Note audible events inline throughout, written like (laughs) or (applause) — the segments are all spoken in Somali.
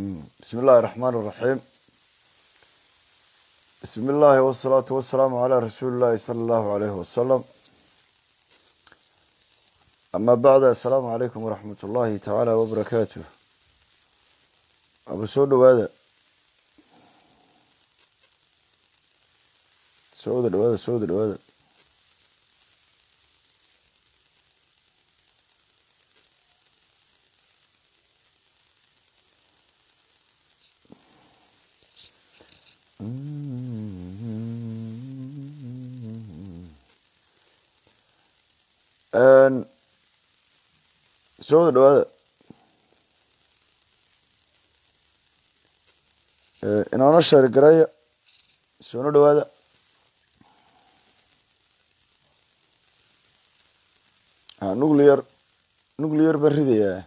bismi illaahi raxmaan raxiim bismi illaahi wasalaatu wasalaamu calaa rasuuli illaahi sala allahu alayhi wasalam amaa bacda assalaamu calaykum waraxmat ullaahi tacaala wabarakaatuh aba soo dhawaada sooda dhawaada sooda dhawaada soo dhawaada inaana sheer garaya soona dhawaada nuclear. Nuclear baan ridayaa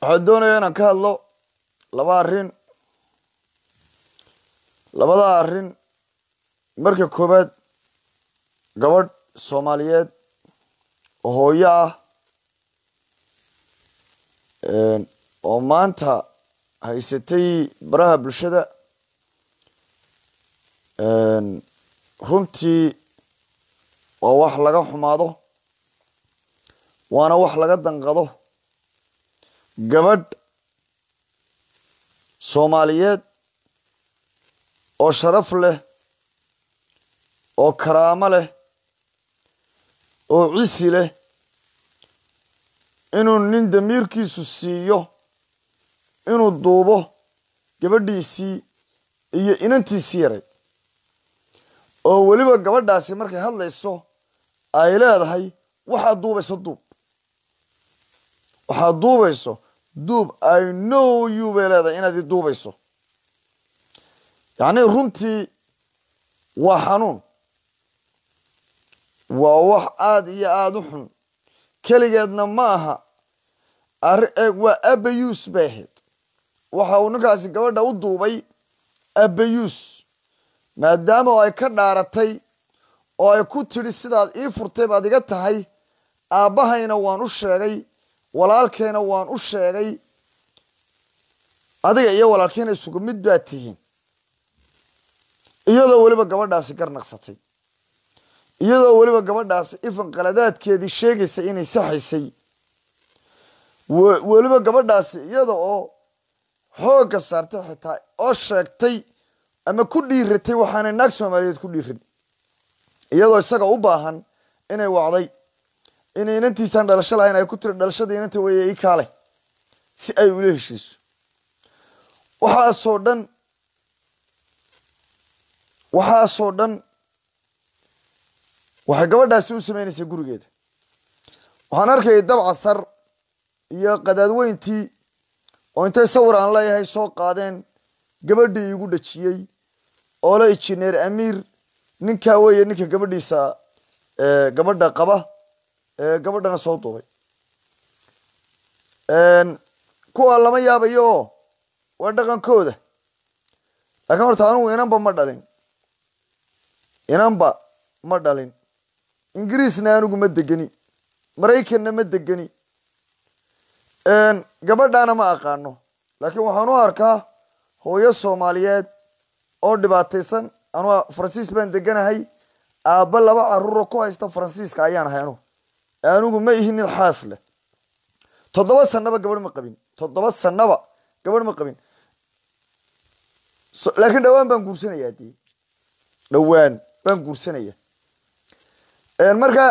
waxaan doonaya inaan ka hadlo laba arrin. Labada arrin marka koowaad gabadh soomaaliyeed oo hooyo ah. Oo maanta haysatay baraha bulshada. Runtii waa wax laga xumaado waana wax laga danqado gabadh soomaaliyeed oo sharaf leh oo karaamo leh oo cisi leh inuu nin damiirkiisu siiyo inuu duubo gabadhiisii iyo inantiisii yaray oo weliba gabadhaasi markay hadlayso ay leedahay waxaad duubayso duub waxaad duubayso duub i know you bay leedahay inaad i duubayso. Yacni runtii waa xanuun. Waa wax aada iyo aada u xun. Keligeedna ma aha. Waa abayus bay ahayd. Waxa uu ninkaasi gabadha u duubay abayus maadaama oo ay ka dhaaratay oo ay ku tidhi sidaad ii furtay baad iga tahay aabbahayna waan u sheegay walaalkayna waan u sheegay. Adiga iyo walaalkayna isugu mid baad tihiin. Iyadoo weliba gabadhaasi garnaqsatay. Iyadoo weliba gabadhaasi ifan qaladaadkeedii sheegaysa inay saxaysay. Weliba gabadhaasi iyada oo xoogga saartay xitaa oo sheegtay ama ku dhiiratay waxaanay naag soomaaliyeed ku dhiiran iyadoo isaga u baahan inay wacday inay inantiisaan dhalasho lahayn ay ku tiri dhalashada inanta weeye ii kaale si ay ula heshiiso. Waxaasoo dhan waxaasoo dhan waxay gabadhaasi u samaynaysaa gurigeeda. Waxaan arkayay dabca sar iyo qadaadweyntii oo intay sawir aan leeyahay soo qaadeen gabadhii iigu dhajiyey oo le injineer amiir ninkaa weeye ninka gabadhiisa gabadha qaba gabadhana soo duubay. Kuwa lama yaabayo oo waa dhaqankooda. Laakiin horta anugu inanba ma dhalin. Inanba ma dhalin. Ingiriisna anigu ma degeni. Maraykanna ma degeni. Gabadhana ma aqaano. Laakiin waxaan u arkaa hooyo soomaaliyeed oo dhibaataysan. Anua faransiis baan deganahay. Aabba laba caruuro ku haysta faransiiska ayaan ahay anugu anigu ma ihi nin xaas leh. Toddoba sanaba gabadh ma qabin. Toddoba sanaba gabadh ma qabin. Laakiin dhowaan baan guursanaya dee dhowaan baan guursanaya. Marka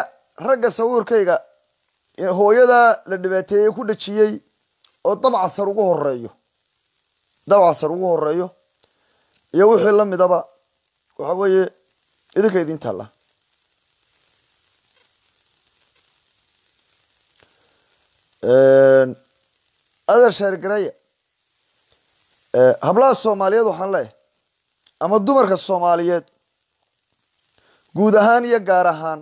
ragga sawirkayga hooyadaa la dhibaateeyey ku dhajiyey oo dabcasar ugu horeeyo dabcasar ugu horeeyo iyo wixii la midaba waxa weeye idinka idin taalla adeer sheergaraya hablaha soomaaliyeed waxaan leeyahay ama dumarka soomaaliyeed guud ahaan iyo gaar ahaan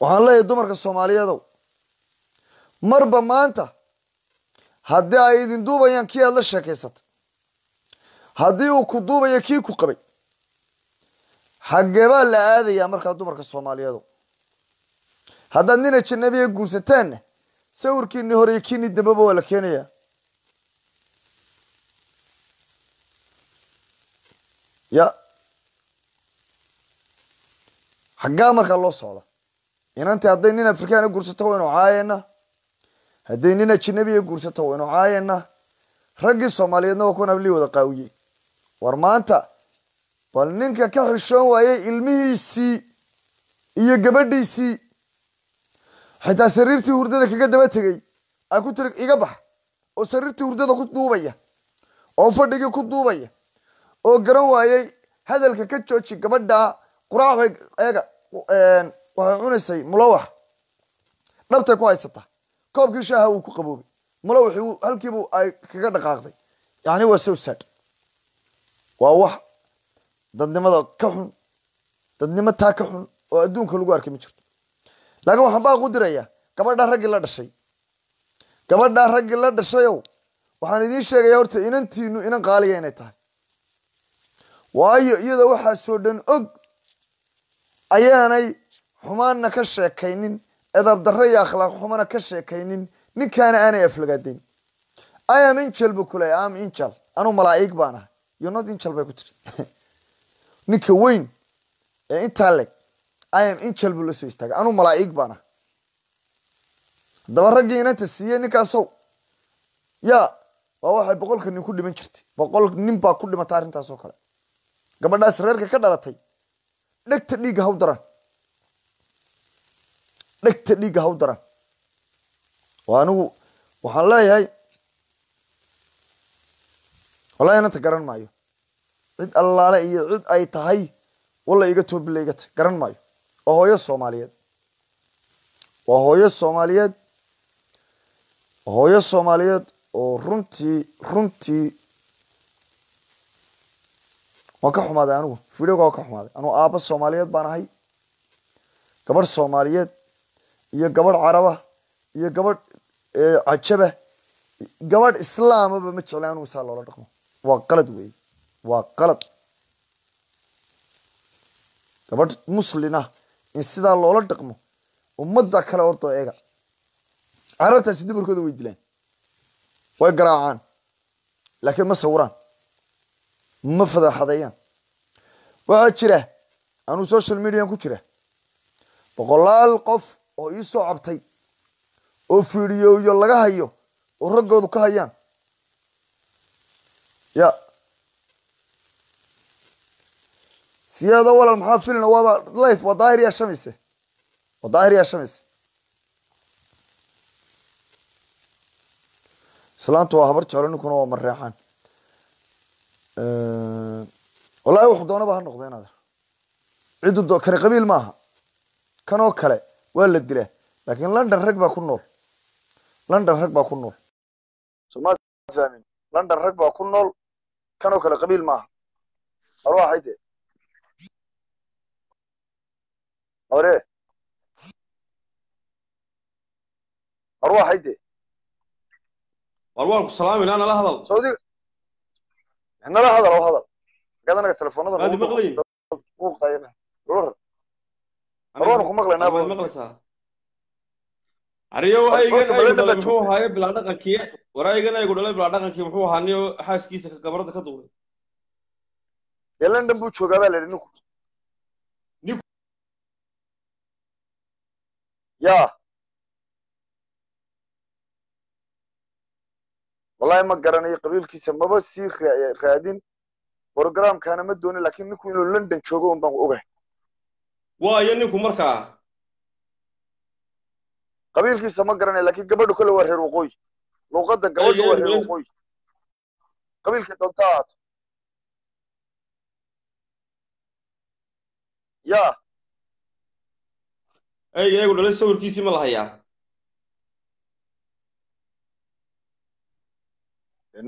waxaan leeyahay dumarka soomaaliyeedow marba maanta haddii ay idin duubayaan kii aad la sheekaysatay haddii uu ku duubayo kii ku qabay xaggee baa la aadayaa markaa dumarka soomaaliyeedu haddaad nina janabiya guursataanna sawirkiini hore iyo kiini dambeba waa la keenayaa. Ya. Xaggaa markaa loo socda inantii hadday nin afrikaana guursato waynu caayana hadday nin ajinabiya guursato waynu caayana raggii soomaaliyeedna waa kuwan hablii wada qaawiyey. War maanta bal ninka ka xishoon waayey ilmihiisii iyo gabadhiisii xitaa sariirtii hurdada kaga daba tegey ay ku tiri iga bax oo sariirtii hurdada ku duubaya oo fadhigii ku duubaya oo garan waayey hadalka ka jooji gabadha quraac bay eega waxay cunaysay mulawax dhabtay ku haysataa koobkii shaaha wuu ku qaboobay mulawaxii halkiibu ay kaga dhaqaaqday. Yani waa so sad. Waa wax dadnimada ka xun dadnimo taa ka xun oo adduunka lagu arkay ma jirto laakiin waxaan baa ku dirayaa gabadhaa raggii la dhashay. Gabadhaa raggii la dhashayow waxaan idiin sheegaya horta inantiinu inan qaaliya inay tahay. Waayo iyada waxaasoo dhan og ayaanay xumaanna ka sheekaynin edab darre iyo akhlaaq xumana ka sheekaynin ninkaana aanay aflagaadayn i am injel buu ku am injel anuu malaa'ig baan ahay. You not injel bay ku tiri. (laughs) Ninka weyn ee intaa leg i am buu la istaagay anuu malaa'ig baan ahay haddaba raggii inanta siiyey ninkaasow ya waa waxay boqolka nin ku dhiman jirtay. Boqol nin baa ku dhimata arrintaas oo kale. Gabadhaas reerka ka dhalatay. Dhegta dhiigga haw daran. Dhegta dhiigga haw daran. Oo anigu waxaan leeyahay wallahi inanta garan maayo. Cid allaale iyo cid ay tahay walla iga toobila iga tay garan maayo waa hooyo soomaaliyeed waa hooyo soomaaliyeed hooyo soomaaliyeed oo runtii runtii waan ka xumaaday anigu videoga waan ka xumaaday anugu aabba soomaaliyeed baan ahay gabadh soomaaliyeed iyo gabadh caraba iyo gabadh cajaba gabadh islaamaba ma jecla anugu saa loola dhaqmo waa qalad weeye waa qalad gabadh muslina in sidaa loola dhaqmo ummadda kale hortoo eega. Carabtaasi dumarkooda way dilaan way garaacaan laakiin ma sawiraan ma fadaxadeeyaan waxaa jira anuu social median ku jira boqolaal qof oo ii soo cabtay oo fiidiyooyo laga hayo oo raggoodu ka hayaan. Ya siyaada walal maxaa filina waaba life waa daahir yaa shamayse waa daahir yaa shamayse islaantu waa habar jeclo ninkuna waa mareexaan wallahi wuxuu doonaba ha noqdo inaad ciddu kani qabiil maaha. Kanoo kale waa la dilaa. Laakiin london rag baa ku nool. London rag baa ku nool. Somaad fahmin london rag baa ku nool. Kanoo kale qabiil maaha. Arwaxay hore arwaxay dee war waan ku salaaminaa nala hadal. Saudi. Nala hadal oo hadal. Gaad anaga telefoonada ku maqlaynaa waad maqlaysaa ariyo aygan aygu dhalay muxuu ahaaye bilaa dhaqankii war aygan aygu dhalay bilaa dhaqankii muxuu ahaa niyo xaaskiisa gabarada ka duulay dee london buu joogaa baa la yidhi ninku Ninku? Ya. Wallahi ma garanayo qabiilkiisa maba sii ra- raadin programkana ma doonin laakiin ninku inuu london joogo un baan ogahay. Waayo ninku markaa. Qabiilkiisa ma garanayo laakiin gabadhu kale waa reer waqooyi. Luuqadda gabadhu waa reer waqooyi. Qabiilkii doonta ha ahaato ya ayga aygu dhalay sawirkiisii ma la hayaa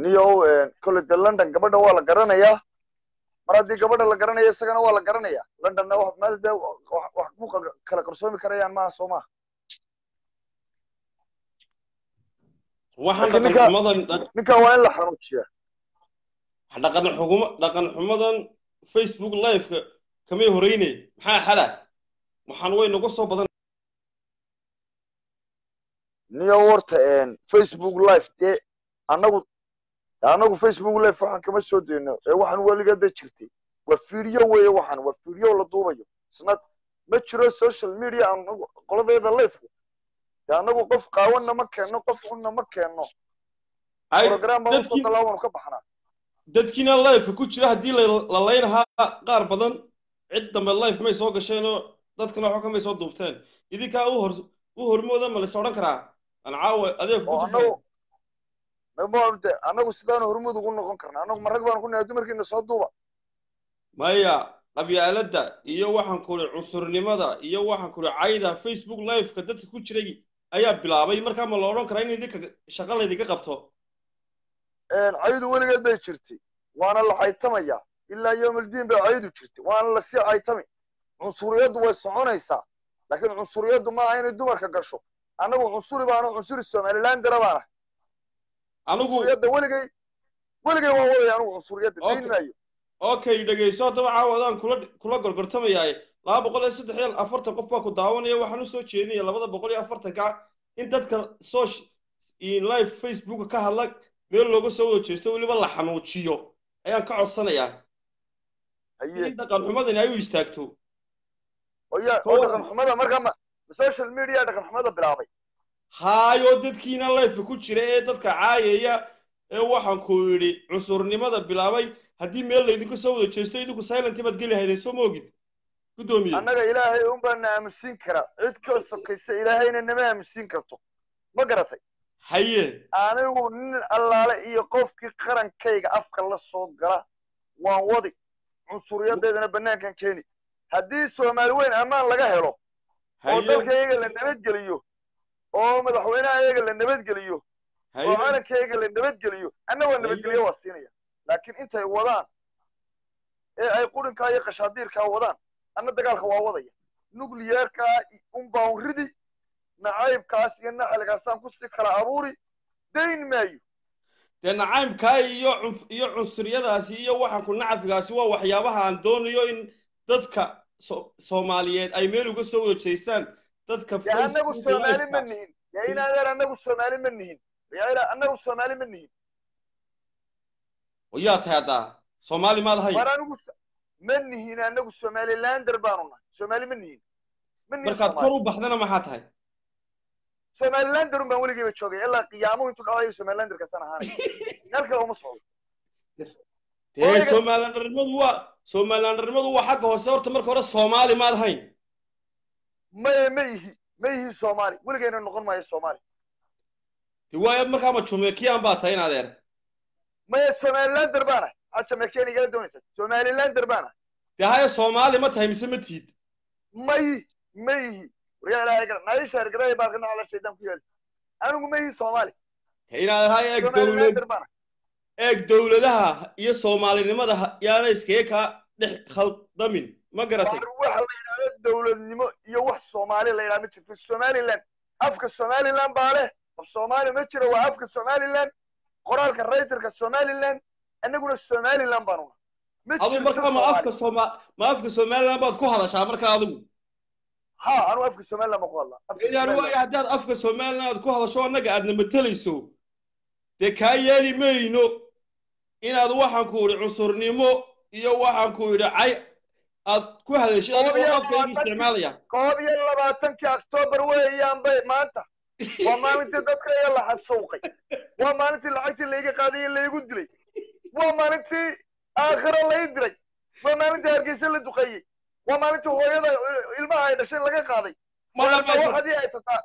niyow kolley dee london gabadha waa la garanayaa. Mar haddii gabadha la garanaya isagana waa la garanaya londonna wax meel wax ku kal- kala qarsoomi karayaan maaha soo maha waxaan Laakiin dhaqan ninka- xumadan ninkan waa in la xanuujiyaa dhaqan xuguma dhaqan xumadan facebook live-ka kamay horeyne. Maxaa xala? Waxaan way nagu soo badan niyo warta facebook live dee annagu annagu facebook live waxaan kama soo dayno ee waxaan weligeed bay jirtay. Waa video weeye waxaan waa video la duubayo. Isna ma jiro social media anagu qoladeeda live dee annagu qof qaawanna ma keenno qof unna ma keenno program baan u soo ka baxnaa. dadkiina live ku jira haddii la la laynahaa qaar badan cid dambe live may soo gasheenoo dadkana waxba kamay soo duubteen. Idinkaa u hor u hormooda ma lais odhan karaa aan caawa adeeg ku annagu sidaanu hormud ugu noqon karna annagu marag baanu ku nahay dumarkiina soo duuba. Maya qabyaaladda iyo waxaan kuri cunsurnimada iyo waxaan kuri cayda facebook live-ka dadka ku jiray ayaa bilaabay. Markaa ma la odhan karaa in idinka shaqa laydinka qabto? Caydu weligeed bay jirtay. Waana la caytamaya ilaa yowmaldiin bay caydu jirtay. Waana la sii caytami cunsuriyaddu way soconaysaa. Laakiin cunsuriyaddu maaha inay dumarka gasho annagu cunsuri baana cunsuri somalilandera baana anigu cunsuriyadda weligay weligay waan wadaya anigu cunsuriyadda dayn maayo okay dhegeyso haddaba caawadaan kula kula gorgortamayaaye laba boqol iyo saddex iyo afartan qof baa ku daawanaya. Waxaan u soo jeedinaya labada boqol iyo afartanka in dadka soc live facebooka ka hadla meel looga soo wada jeesto weliba la xanuujiyo. Ayaan ka codsanayaa. In dhaqan xumadani ay u istaagto. Oya oo dhaqan xumada markaa ma social media dhaqan xumada bilaabay. Haayo dadkiina life ku jira ee dadka caayaya ee waxaan ku yidhi cunsurnimada bilaabay haddii meel laydinku soo wada jeesto idinku silent baad geli haydeen soo moogid guddoomiye annaga ilaahay un baa na aamusin kara cid ka sokaysa ilaahayna nama aamusin karto. Ma garatay? Haye. Anigu nin allaale iyo qofkii qarankayga afka la soo gala waan wadi. Cunsuriyadeedana bannaankan keeni. Haddii soomaali weyn ammaan laga helo oo haye dalkayaga la nabadgeliyo oo madaxweynahayaga la nabadgeliyo oo haye calankayaga la nabadgeliyo. Anna waa nabadgelyo waa siinaya. Laakiin intay wadaan ee ay qurinkaa iyo qashaadiirkaa wadaan anna dagaalka waa wadaya. Nukliyeerkaa unbaan ridi nacaybkaas iyo naxaligaasaan ku sii kala abuuri dayn maayo. Dee nacaybkaa iyo iyo cunsuriyadaasi iyo waxaan ku nacafigaasi waa waxyaabaha aan doonayo in dadka soomaaliyeed ay meel uga soo wada jeestaan dadka Facebook soomaali ma nihin. Inaadeer annagu soomaali ma nihin. Yaa annagu soomaali ma nihin. Yaa tahay haddaa soomaali maad ahayn. War anigu ma nihin annagu somalilander baanu nahay. Soomaali ma nihin. Ma nihin markaad kor soomaali u baxdana maxaa tahay? Somalilander un baan weligeyba joogay. Ilaa qiyaamuhu intuu dhacayo somalilanderkaasaan ahaanay. (laughs) Meel kale uma socdo somalilandarnimadu waa somalilandarnimadu waa xagga hoose horta marka hore soomaali maad ahayn. Maye ma ihi ma ihi soomaali. Weligeyna noqon maayo soomaali. Dee waayo markaa ma jumeekiyaan baa tahay in adeer maye somalilander baanahay haja meekeen igala doonaysa. Somalilander baanahay dee haya soomaali ma tahay mise ma tihid? May ma ihi. Waryaa ilaahay gara naisha ergaray baalka nacala shaydaan ku yaali anigu ma ihi soomaali. Dee in adeer haya eeg dowlad somalilander baanahay eeg dowladaha iyo soomaalinimada yaana iskaga kaa dhex khaldamin ma garatay? Waxa la yidhahdo dowladnimo iyo wax soomaali la yidhahdo ma jirto somaliland. Afka somaliland baa leh af soomaali ma jiro waa afka somaliland. Qoraalka rayterka somaliland annaguna somaliland baanu nahay ma adigu jirto markaa ma afka sooma ma afka somaliland baad ku hadashaa markaa adigu ha anu afka somaliland baan ku hadlaa. Yani waayo haddii aad afka somaliland aad ku hadasho annaga aadna matelayso dee kaa yeeli mayno inaad waxaan ku idhi cunsurnimo iyo waxaan ku idhi cay. Aad ku hadashid isticmaalaya koob iyo labaatankii octoobar weeyaan bay maanta. Waa maalintii dadkayga la xasuuqay waa maalintii lacagtii layga qaaday ee laygu dilay. Waa maalintii aakhiro lay diray waa maalintii hargeysa la duqeeyey waa maalintii hooyada ilmaha ay dhashay laga qaaday. Ma dhamaysatay waxaad ii haysataa.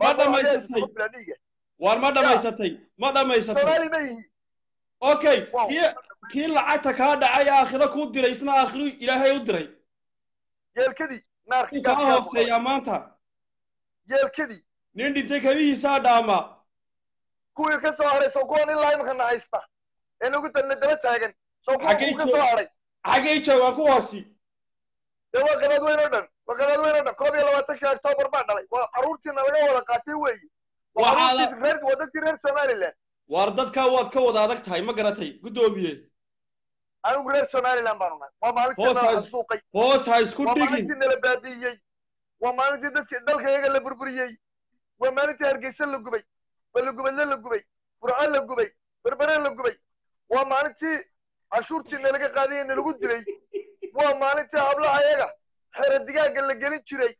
Ma dhamaysatay waar ma dhamaysatay ma dhamaysatay soomaali ma okay kii kii lacagta kaa dhacay aakhiro kuu diray isna aakhiro ilaahay u diray. Yeelkadii naarka uu kaa gaashaa ku qabay. hooseeyaa maanta. Yeelkadii nin dhintay kabihiisaa dhaama. Kuwii ka soo haray soo kuwan ilaa imika na haysta ee nagu na daba taagan. Soo kuwa ka soo haray. Xaggay joogaan kuwaasi dee waa qadaad weyn oo dhan waa qadaad weyn oo dhan. Koob iyo labaatankii octoobar baa dhalay. Waa carruurtiina laga wada qaatay weeye waa dadkii reer somaliland waar dadkaa waad ka wada adag tahay ma garatay? Guddoomiye anigu reer somaliland baanu nahay waa maalintii Hoos ha isku waa maalintii nala baabi'iyey waa maalintii dadka dalkayaga la burburiyey. Waa maalintii hargeysa la gubay. Balugubadle la gubay. Furco la gubay. Berbere la gubay. Waa maalintii cashuurtii nalaga qaadayee nalagu dilay. Waa maalintii hablaha yaga xeera digaaga la gelin jiray.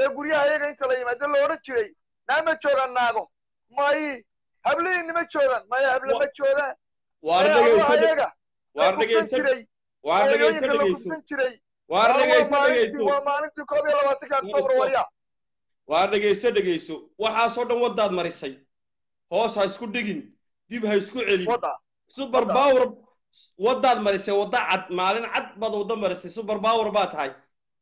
Ee guryaha yaga inta la yimaado la odhan jiray. Naama joogaan naago. Mayi hablihii nima joogaan maya hable ma joogaan la kufsan jiray waa dhegeyso maalintii dhegeyso waa maalintii koob iyo labaatanka octoobar warya waar dhegeyso dhegeyso waxaasoo dhan waddaad marisay hoos ha isku dhigin dib ha isku celin power. Waddaad marisay wadda cad maalin cad baad wadda marisay super power baad tahay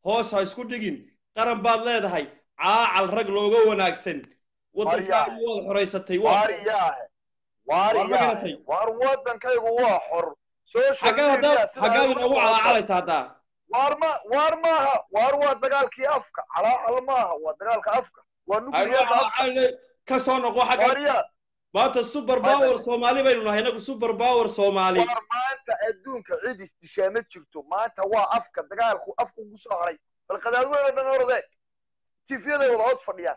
hoos ha isku dhigin qaran baad leedahay caacal rag looga wanaagsan waad xoraysatay waa xor. Ugu waar maaha? Waar waa dagaalkii afka? Calaacal maaha. Waa dagaalka afka. Waa ka soo noqo xagga. Maanta super power soomaali baynu nahay inagu super power soomaali waar maanta adduunka cid isdishaa ma jirto. Maanta waa afka dagaalku afku ku soo haray. Bal dhan orode. Tifyaday wada hoos fadhiyaan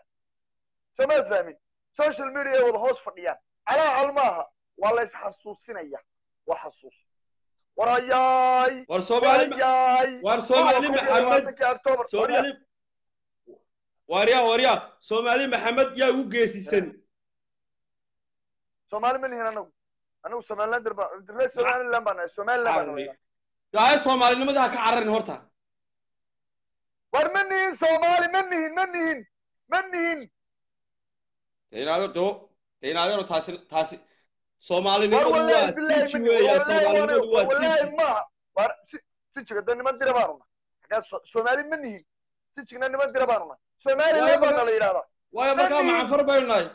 soomaad fahmin social media ay wada hoos fadhiyaan. Calaacal maaha waa la isxasuusinaya waa xasuus. War hayaay war soomaali war soomaali maxamed. october. Soomaali warya warya soomaali maxamed yaa ugu geesisan. Soomaali ma nihin anagu. Anagu somalilander baa reer somaliland baa nahay somaliland baa nahay yahay soomaalinimada ha ka cararin horta. War ma nihin soomaali ma nihin ma nihin ma nihin inaadero taasi taasi maaha war dee niman dira baanu nahay xaggaa so- soomaali ma nihin si jigna niman dira baanu nahay somaliland baa nala yidhahdaa waayo markaa Nani? macanfar baynu nahay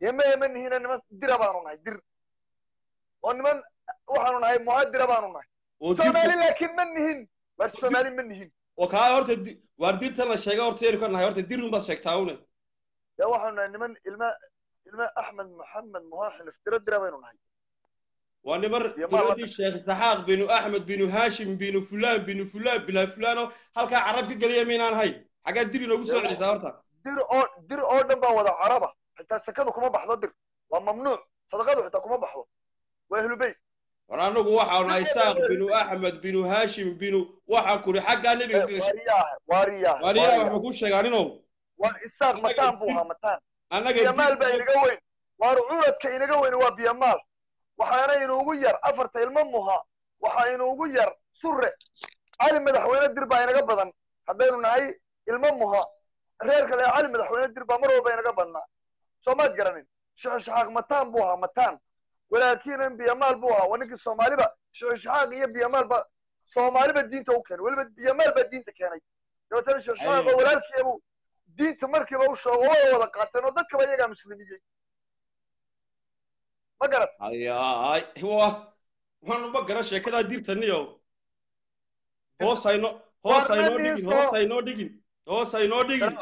dee maya ma nihina niman dira baanu nahay dir. Oo niman waxaanu nahay muhadira baanu nahay oo soomaali dirta laakiin ma nihin war soomaali ma nihin oo kaa horta waar dirtan la sheega horta yaynu ka nahay horta dir unbaad sheegtaa une dee waxaanu nahay niman ilma ilma axmed maxamed muhaaxin iftira dira baynu nahay. Waa niman dowladdii sheekh saxaaq binu axmed binu haashim binu fulaan binu fulaan bilaa fulaano halkaa carab ka geliya maynaan hayn xaggaa dir inoogu soo celisaa horta. dir oo dir oo dhan baa wada caraba. Xitaa sakadu kuma baxdo dir. Waa mamnuuc. Sadaqadu xitaa kuma baxdo. Waa ahlubeyt war anagu waxaanu nahay saaq binu axmed binu haashim binu waxaa kuri xaggaa nebiga ka gashay waariyaahe waariyaahe waariyaa waariyaahe. waxba kuu sheegaaninow waar isaaq mataan buu ahaa mataan biyamaal baa inaga weyn. Waar curadka inaga weyn waa biyamaal waxaana inuugu yar afarta ilmo muha. Waxaa inuugu yar surre. Cali madaxweyne dir baa inaga badan. Haddaynu nahay ilmo muha. Reer kale cali madaxweyne dir baa mar walba inaga badnaa. Soomaad garanin. Shixishaxaaq mataan buu ahaa mataan. Walaakiinan biyamaal buu ahaa. Waa ninkii soomaaliba. Shixishaxaaq iyo biyamaal ba soomaaliba diinta u keenay. Weliba biyamaal baa diinta keenay. Dabeetana shixishaxaaq oo walaalkiibu diinta markiiba u sheego way wada qaateen oo dadkaba iyagaa muslimiyey ma garat ayaay wa waxaanu ma garan sheekadaa dirtaniyo hoos hayno hoos haynoo dhigin hoos haynoo dhigin hoos haynoo dhigin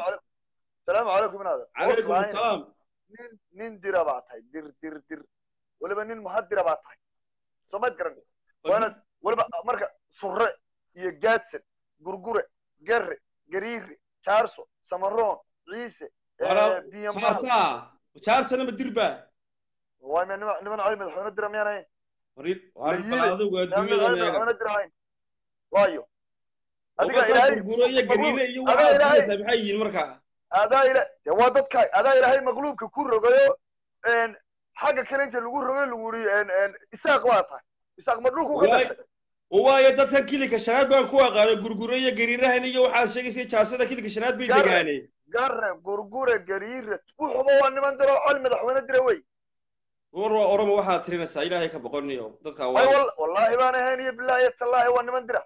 salaamu calaykum inaada calaykum nin nin dira baa tahay dir dir dir. Weliba nin muhadira baa tahay. Soomaad garan. Waana weliba marka surre iyo gaadsan gurgure gere gariire jaarso samaroon ciise Walaal, biyamaal maasaa jaarsana ma dirba waay ma niman niman cali madaxweyne dira miyaan ahayn war La bal yile. adigu niman adduunyada cali meega madaxweyne dira ahayn waayo adiga Ummadaha ilaahay gurguro iyo gariire iyo adiga waxaad ilaahay dilaysaa maxay yihiin markaa adaa dadka ilaahay maqluubka ku rogayo xagga kale inta lagu rogayo lagu yidhi isaaq waa tahay isaaq ma dhulku ka dhashay waayo dadkan kilika shanaad baan ku aqaano gurguro iyo gariirahan iyo waxaad sheegaysa jaarsada kilika shanaad bay Garre. degaaneen garre gurgure gariire. Wuxuba waa niman diro cali madaxweyne dira wey. War waa oromo waxaad tirinaysaa ilaahay ka boqoniyo dadka wallaahi baan ahayn iyo bilaahi tallaahi waa niman dira.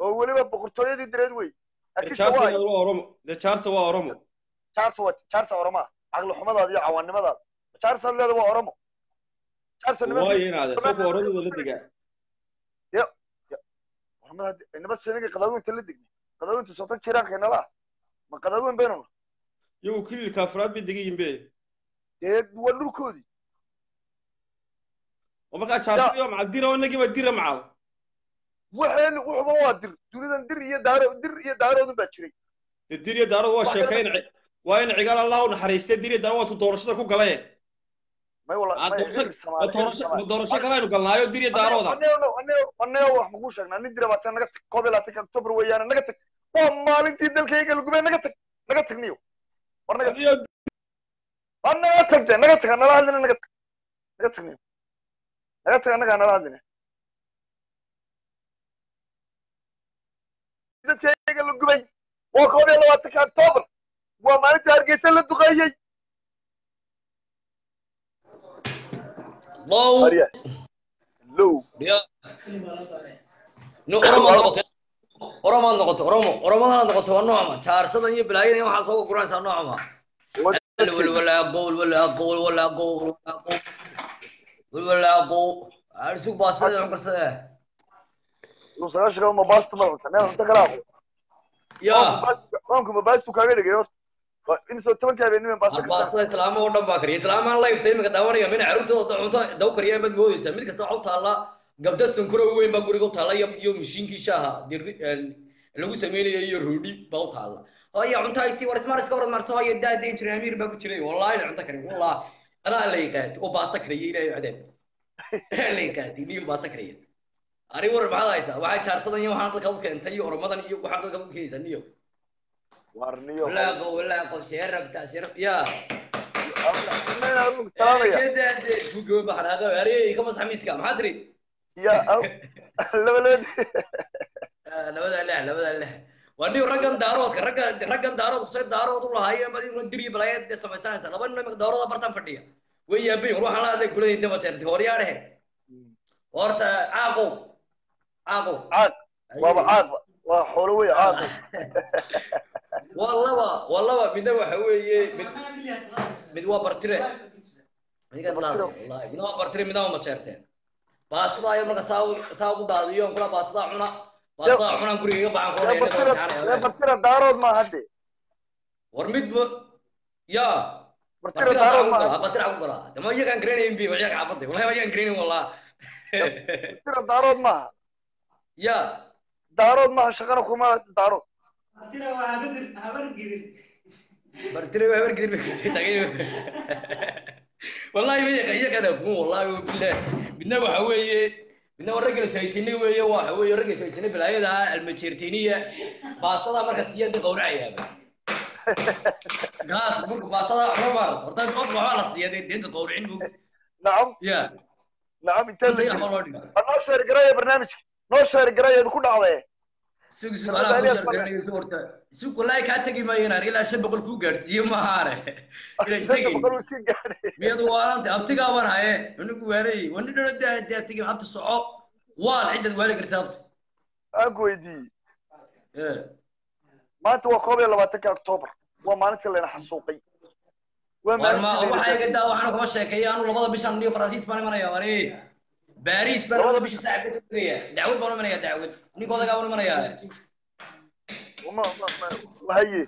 Oo weliba boqortooyadii direed wey. De jaarsa waa oromo. Jaarsa waa jaarsa oromaa caqli xumadaada iyo cawaannimadaada. Jaarsaad leeda waa oromo. Jaarsa niman waayo inaade Soomaaliya qofka oromada la waxay degaa inaba seenaga qadaadweynta la jiraanka inala ah ma iyagu kililka afraad bay degan yihiin be dee waa dhulkoodii oo markaa jaarsiyo macal dira oo inagii baa dira macal waxeen wuxuba waa dir. Dunidan dir iyo daaro dir iyo daaroodun baa jiray dee dir iyo daaradu waa sheekayn waa in cigaal allah u naxariistay dir iyo daaro waatu doorashada ku galaye may wala Ah, may doorasho- xilli Soomaali, ma xilli doorasho Soomaali. ma doorasho kale aynu galnaayo dir iyo daarooda annaga wax maku sheegnaa nin dira baatan naga tag koob iyo labaatanka october weeyaane naga tag waa maalintii dalkayga lagubay naga tag naga tag niyo war naga tag naga tag de naga tag nala hadlina naga tag naga tag niyo naga tag annaga nala hadlina dalkayga la gubay waa koob iyo labaatanka october waa maalintii hargeysa la duqeeyey low. Low. Oromaad noqotay oromaad noqotay oromo oromadaad noqotay waa noocma jaarsadan iyo bilaayadan iyo waxaa soo guranaysaa noocma arsug baasada cunkarsade Lu sagaashan ma baasta ma cunta meel cunta kala aqo ya qoonku ma baastu kaaga dhigay horta Oo dhan baa kariya islaamaan daawanaya mina carruurtooda cunto daw kariya baad mid kasta waxa u taalla gabda sankuro weyn baa guriga u taalla iyo iyo mishiinkii shaaha lagu sameynayo iyo roodhi baa u taalla haya cunta ay sii war ismar iska warad marso haya daada injineer amiir baa ku jiray. Wallahi la cunto karin wallahi anaa la yaqaati oo baasta kariya ilaahay cadeeb. La yaqaati niyo baasta kariya ari war maxaad haysaa? Waxaa jaarsadan iyo waxaan dadka u keentay iyo oromadan iyo waxaan dadka u keenaysaa niyo sheerab yaa salaamaya ka masax miiska maxaa tiri labada leh labada leh waa dhiw raggan daaroodka ragga raggan daarood kusay daarood u lahaayeen badi una diriyo balaayaad dee samaysanaysa laba nin imika daarooda bartan fadhiya way yaabay war waxaan la hadlay kulay inta majeertay horyaadhehe horta caaqow caaqow caaq waaba caaq waa xoolo wey caaq waa laba waa laba. Midna waxa weeye mid mid waa bartire. Midna Bartire. waa bartire midna waa majeerteen baasada ayo marka saa saa ugu daadiyo kula baasada cuna baasada cunaan guriga iga baxan bartira daarood ma hadde war mid ma ya. Daarood ma hadde batira ku galaa dama iyagaan garanayn bi wayaga xaafadda wallahi iyagaan garanayn wallah bartira daarood maaha ya. Daarood maaha shaqana kuma daarood bartire waa habar gidir bay tagay wallahi iyagana wallahi wa billah midna waxa weeye midna waa ragga saysinay weeye waxa weeye ragga saysinay bilaayada almajeertiniya baastada marka siyada qowracayaaba gaas marka baastada romar horta qod waxaa la siiyay deenta qowracin buu nacam ya nacam intee la noo sheer garaya barnaamijka noo sheer garaya ku dhacday sugi sugi alaa ku sharganaya soo horta sugi wallahi kaa tegi maayeen ar ilaa shan boqol kuu gaadhsiiye maahaane (laughs) inay Saddex tegin boqol uu iska gaadhay (laughs) miyadu waaranta abtigaa baan haye anigu waalayay wani dhalo daa daa tegi abti soco waan ciddad waali karta abti aan ku weydiiyey Eh, maanta waa koob iyo labaatanka octoobar waa maalintii layna xasuuqay. Waa maalintii waxaa iga daa waxaan kuma sheekeeya anu labada bishan niyo faransiis baan imanaya wari baris baan labada bisha saaca ka sugaya dacwad baan imanaya dacwad ninka odagaa baan imanaya ma ma ma haye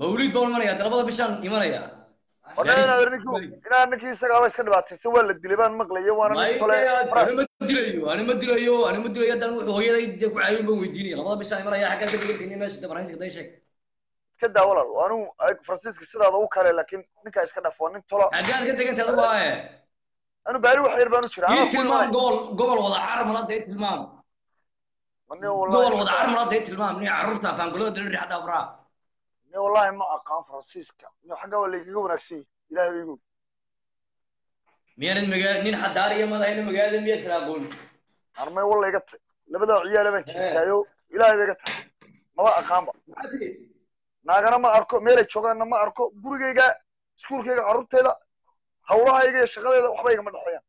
mawlid baan imanaya de labada bishan imanaya Wallahi inaad ninkii inaad ninkii isagaaba iska dhibaataysan waa la dilay baan maqlaya waana nin kale ani ma dilayo ani ma dilayo ani ma dilayo haddana wuxuu hooyaday dee ku caawin baan weydiinaya labada bishan imanaya xaggaa ka digirtini meesha de faransiiska day sheeg iska daa walaal waa anigu ay- faransiiska sidaada u kale laakiin ninkaa iska anu baari wax yar baan u ku tilmaam gobol gobol wada carmala dee tilmaam nin gobol wada wallahi carmala dee tilmaam nin carruurta faangulada daliri xataa abraa nin wallahi ma aqaan faransiiska nin xaggaa waa laygaga wanaagsan ilaahay igu miyaanad magaa nin xadaariya madahayna magaalada miyaad kala aqoon armay walla iga tag. Labadaa ciyaala baan jirtaayo ilaahay bay iga tag. Maba aqaanba naagana ma arko meelay joogaanna ma arko gurigayga iskuulkayga carruurteyda hawlahayga iyo shaqadeeda waxba igama dhexeeyaan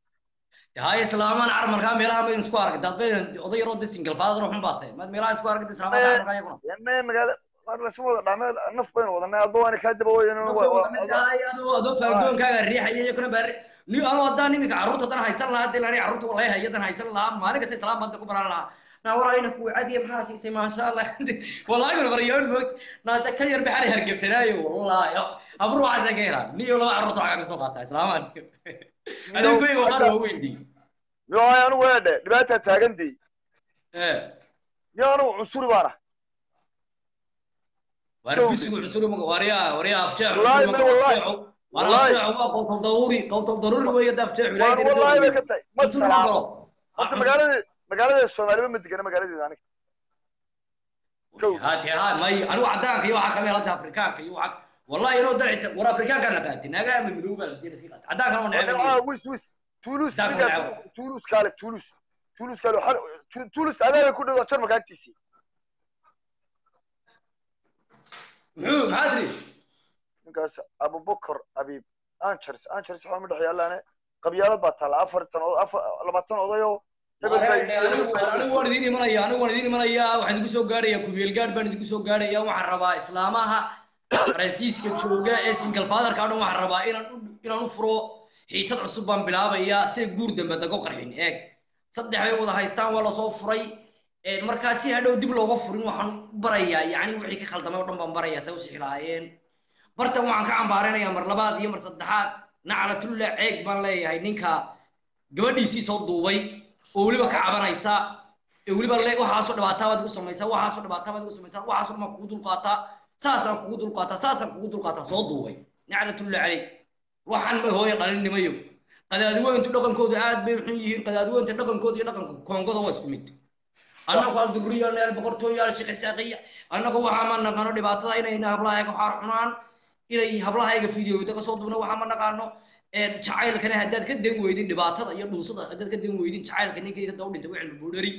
haya islaamaan carmalkaa meelaha maydin isku arag. Daad bay oday yaroo de single father xun baa tahay. Maad meelaha isku aragta islaamaan carmalkaa iyaguna eme magaala qaar lasma wada dhaamee naf baynu wadanay. Adba waana kaa daba wayan adoo adoo faangoonkaaga riixaya iyakuna baari. Ni anoo haddaan iminka carruurta dan haysan lahaa dee lani carruurta walay hayadan haysan lahaa maalin kasta islaam baan ku baran lahaa naa warayna ku cadiya maxaa siisay maasha allah wallahi gun baryoon moog naa da ka yar baxay hargebsanaayo wallahi abru waxa ka yara niyo laba carruurta waxa ka soo qaata islaam alaykum adigu kuwi waa qaro weydi yo anigu weedhe dhibaataa taagandii eh yo anigu cunsuri baana war bisigu cusuri ma wariya wariya afjeex cusuri waa qowtal daruuri qowtal daruuri weeye da afjeex waan wallahi bay ka tahay ma cusuri salaamo horta magaalada magaalada soomaaliba ma degana magaaladeeda aniga hade ha may anigu ninkaas abubakar abiib anchers anchers waxaa ma dhexyaalaane qabyaalad baa taalla afartan labaatan odayoo anigu waan idiin imanaya anigu waan idiin imanaya waxaan idinku soo gaaraya kumeel gaadh baan idinku soo gaaraya waxaan rabaa islaamaha faransiiska jooga ee single fatherka dhan waxaan rabaa inaan u inaan u furo xiisad cusub baan bilaabayaa si guur dambe dago qarxin eeg saddex bay wada haystaan waa la soo furay markaa si hadhow dib looga furin waxaan u barayaa yacni wixii ka khaldamay oo dhan baan barayaa say u sixi lahaayeen bartan waxaan ka cambaaranayaa mar labaad iyo mar saddexaad naclatulla ceeg baan leeyahay ninka gabadhiisii soo duubay oo weliba ka cabanaysa ee weliba waxaasoo dhibaataa baad igu samaysaa waxaasoo dhibaataa baad igu samaysaa waxaasoo dhan kugu dulqaataa saasaan kugu dulqaataa saasaan kugu dulqaataa soo duubay. Naclatulla caleyk waxaan ma hooya dhalinimayo qadaadiweyntu dhaqankoodu aad bay xun yihiin qadaadiweynta dhaqankooda iyo dhaqanka koongoda waa isku mid. Annagu aldugriya neel boqortooyaal shaqisaaqiya annagu waxaa ma naqaano dhibaatada inayna hablahayga xaar cunaan inay hablahayga fideowda ka soo duubna waxaa ma naqaano jacaylkana haddaad ka dan weydin dhibaatada iyo dhuusada haddaad ka dan weydin jacaylka ninkayga da u dhintay cilmi buudhari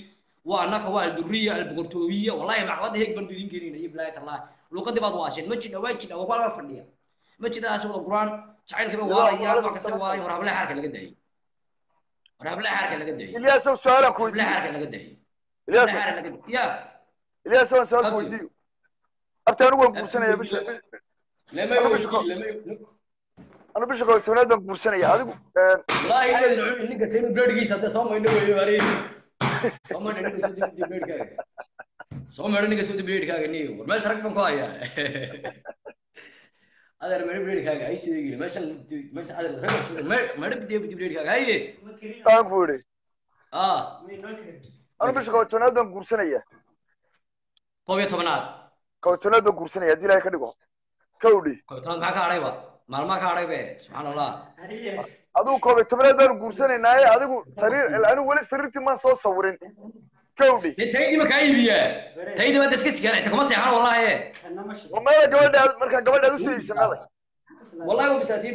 waa annaka waa alduriya alboqortooyiya wallahi macbada heeg baan idin keenina iyo bilaayat allah luuqadii baad waasheen ma jidha waa jidha waa kuwa la fadhiya ma jidhaas wada quraan jacaylka bay waarayaan wax kasta waarayaan war hablaha xaarka laga daayay war hablaha xaarka laga daayay ilyaasow su-aalaan ku hablaha weydiiyo xaarka laga daayay ilyaasow hablaha xaarka laga daayay ya ilyaasow su-aal ku weydiiyo abti anigu waan guursanaya bisha lama bisha- lama anu bisha kootunaad baan guursanaya adigu ninka tin bredgiisa hadda soo maydho weyo ari soo maydho ninka soo dibta bredkaaga soo maydho ninka soo dibta bredkaaga niyo war meesha rag baan ku hayaa adeer maydho bredkaaga ay sidoo yiri meeshan meesha adeer rag maydho bidee bidee bredkaaga haye aan ku iri ah anu bisha kootunaad baan guursanaya koob iyo tobanaad kootunaad baan guursanaya haddii ilaahay ka dhigo kowdhi kootunaad maxaa ka hadhay ba maalmaha ka adhag be subxaan allah adigu koobe adigu sariir anigu weli sariirtii maan soo sawirin kowdhi taydiiba kaa iibiyaa taydiiba hadda iska sigaan inta kuma seexan wallahi maya gabadha marka gabadhaad u soo iibsa meeday wallahi websaatiin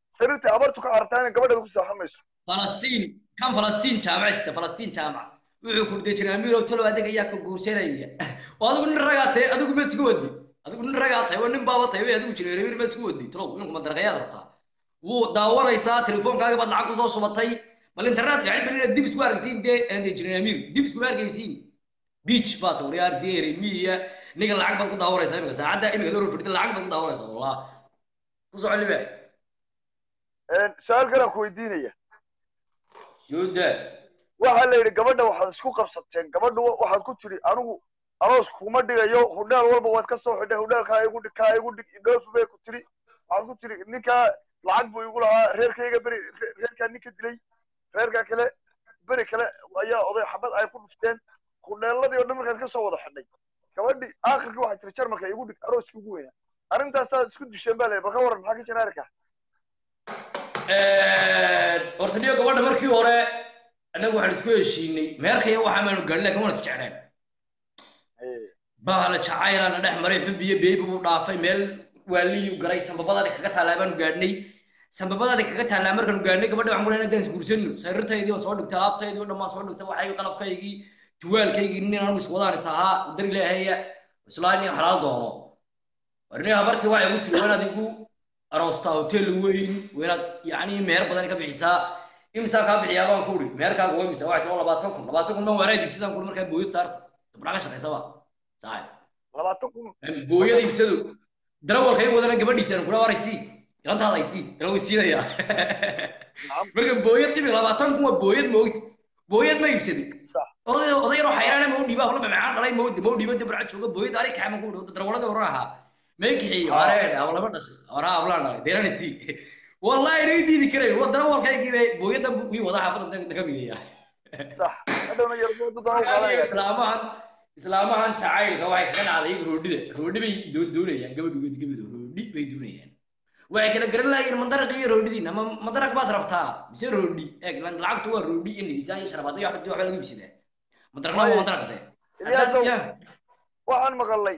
سريرتي أبرتك أرتان قبل أدوك ساحميس فلسطين. كم فلسطين جامعة فلسطين جامعة ويقول كردي جنا ميرو تلو أدك الرجعات وقوشين إياه وأدوك نرقاتي هذا بسكودي أدوك نرقاتي وأنم بابطي وأدوك جنا ميرو بسكودي تلو إنكم أدرقيا غرقا وداوانيسا تليفون كذا بعد لعقو سو شبطي بل انترنت يعني بلنا ديب سكوار تين دي اند جنا ميرو ديب سكوار كيسين بيتش باتو ريال ديري مية. نيجا لعقبة كداوريسا ساعة. إنك دورو بدي لعقبة كداوريسا والله. كوزو على su'aal kalaan ku weydiinaya. Waxaa la yidhi gabadha waxaad isku qabsateen gabadha wa- waxaad ku tiri anigu aroos kuma dhigayo hudheel walba waad ka soo xidhay hudheelkaa igu dhig kaa igu dhig dhoofi bay ku tiri waxaad ku tiri ninkaa lacag buu igu lahaa reerkayga beri re- reerkaa ninka dilay reerkaa kale beri kale ayaa oday xabad ay ku dhufteen hudheeladii oo dhan markaad ka soo wada xidhay. Gabadhii aakhirkii waxay tiri jarmalka igu dhig arooskii ugu weynaa arrintaasaad isku disheen baa la yidhi bal ka waran maxaa ka jira arrinkaa horta dhiyo gabadha markii hore annagu waxaan isku heshiinay meerkaya waxaa maanu gaadhin laakiin waan isjecleen bahala jacaylana dhex maray xub iyo beebi buu dhaafay meel waa liyu galay sambabadani kaga taallaa baanu gaadhnay sambabadani kaga taallaa markaanu gaadhnay gabadha waxaan kulena daan isguursano sariirtaydii baa soo dhigtay alaabtaydii oo dhan baan soo dhigtay waxayga qalabkaygii tuwaalkaygii nin anigu iswadaan is ahaa dar ilaahaya islaani xalaal doono warni habartii waxay ugu tiri waa inaad igu aroostaa hotel weyn waa inaad yacni meher badan ka bixisaa imsaa kaa bixiyaa baan ku uri meherkaaga waa imisa waxay tiraa labaatan kun labaatan kun dhan waaraa digsidaan kuri markaa booyad saarta dabraa ka shaqaysaba saaxib labaatan kun booyada iibsado darawalka igu wadana gabadhiisaan kula waray sii ilantaada ay sii ila way siinayaa (laughs) marka booyad timi labaatan kun waa booyad moogta booyad ma iibsaday oday yaroo xayraana ma u dhiibaa wala mamacaan dhalay ma u dhiiba dabra jooga booyad ari kaama ku dhaw darawalada hore ahaa may kixiyo wareer aba lama dhashay dhalay. Deerana sii (laughs) wallahi inay diidi booyada wii wada xaafada (laughs) islaamahan islaamahan jacaylka waxay kaga dhacday roodhida roodhi bay doonayaan. Gabadhigood gabadho roodhi bay doonayaan. Waxay kala garan lahayiin mandaraq iyo roodhidiin ama mandaraq baad rabtaa. Mise roodhi eeg lacagtu waa roodhi iyo nigisaan iyo sharabaad iyo waxba waxba laga ibsadaa mandaraqna waa mandaraq de waxaan kale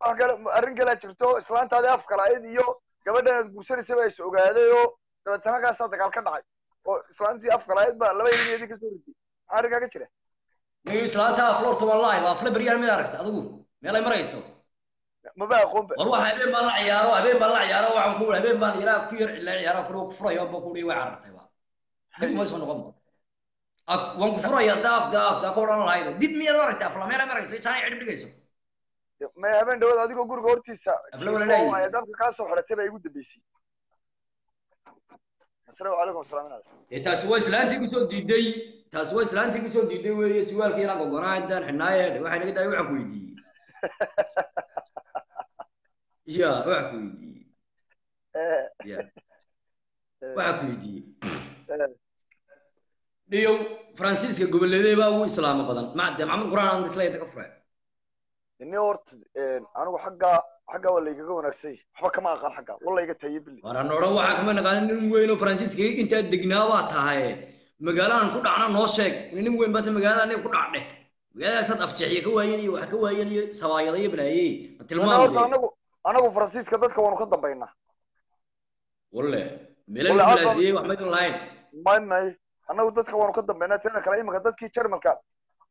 arrin kalea jirto islaantaadi afkalayd iyo gabadhan aad guursanaysa baa is ogaaday oo dabeetana kaasaa dagaal ka dhacay. Oo islaantii afkalayd baa laba ilmiyeedii ka soo ritay maxaa arrinkaa ka jira? Mayo islaanta afloorta wallahi waa afle beryaan mid aragta adigu meel ay marayso maba aqoonba war waxa habeen baan la ciyaaro habeen baan la ciyaaro waxaan ku habeen baan yaraa ku yar la ciyaaro furo ku furayo baan ku dhihi way carartay ba dib ma soo noqon waan ku furaya daaf daaf daa ku odhan lahayd. Dib miyaad u aragtay afla marayso intaan cidhib dhigayso may habeen dhawaad adigoo guriga hortiisa dabka kaa soo xidhatay baa igu dambeysay asalaamu calaykum asalaam taasi waa islaantii ku soo diiday taasi waa islaantii ku soo diiday weeye siwaalkii inaan gogonaa intaan xidhnaaye waxay naga dahay waxaan ku weydiiyey ya waxaan ku weydiiyey ya waxaan ku weydiiyey dhiyow faransiiska goboleedee baa ugu islaamo badan macde maxamed quraan aan islayda ka furay ini horta anigu xagga xagga waa laygaga wanaagsay. Waxba kama aqaan xagga. Walla iga tahiye bili odhan waxaa kama naqaanin nin weyn oo faransiiska intaa degnaa baa tahay. Magaaladan ku dhacna noo sheeg. Nin weyn baata magaalada aniga ku dhacdhe magaaladaasad afjeexya ka waayen iyo wax ka waayen iyo balaaye ma horta tilmaam anagu anagu faransiiska dadka waanu ka dambaynaa walle balaasiyey wax maydin lahayn. May may. Anagu dadka waanu ka dambaynaa teeda kale iminka dadkii jarmalka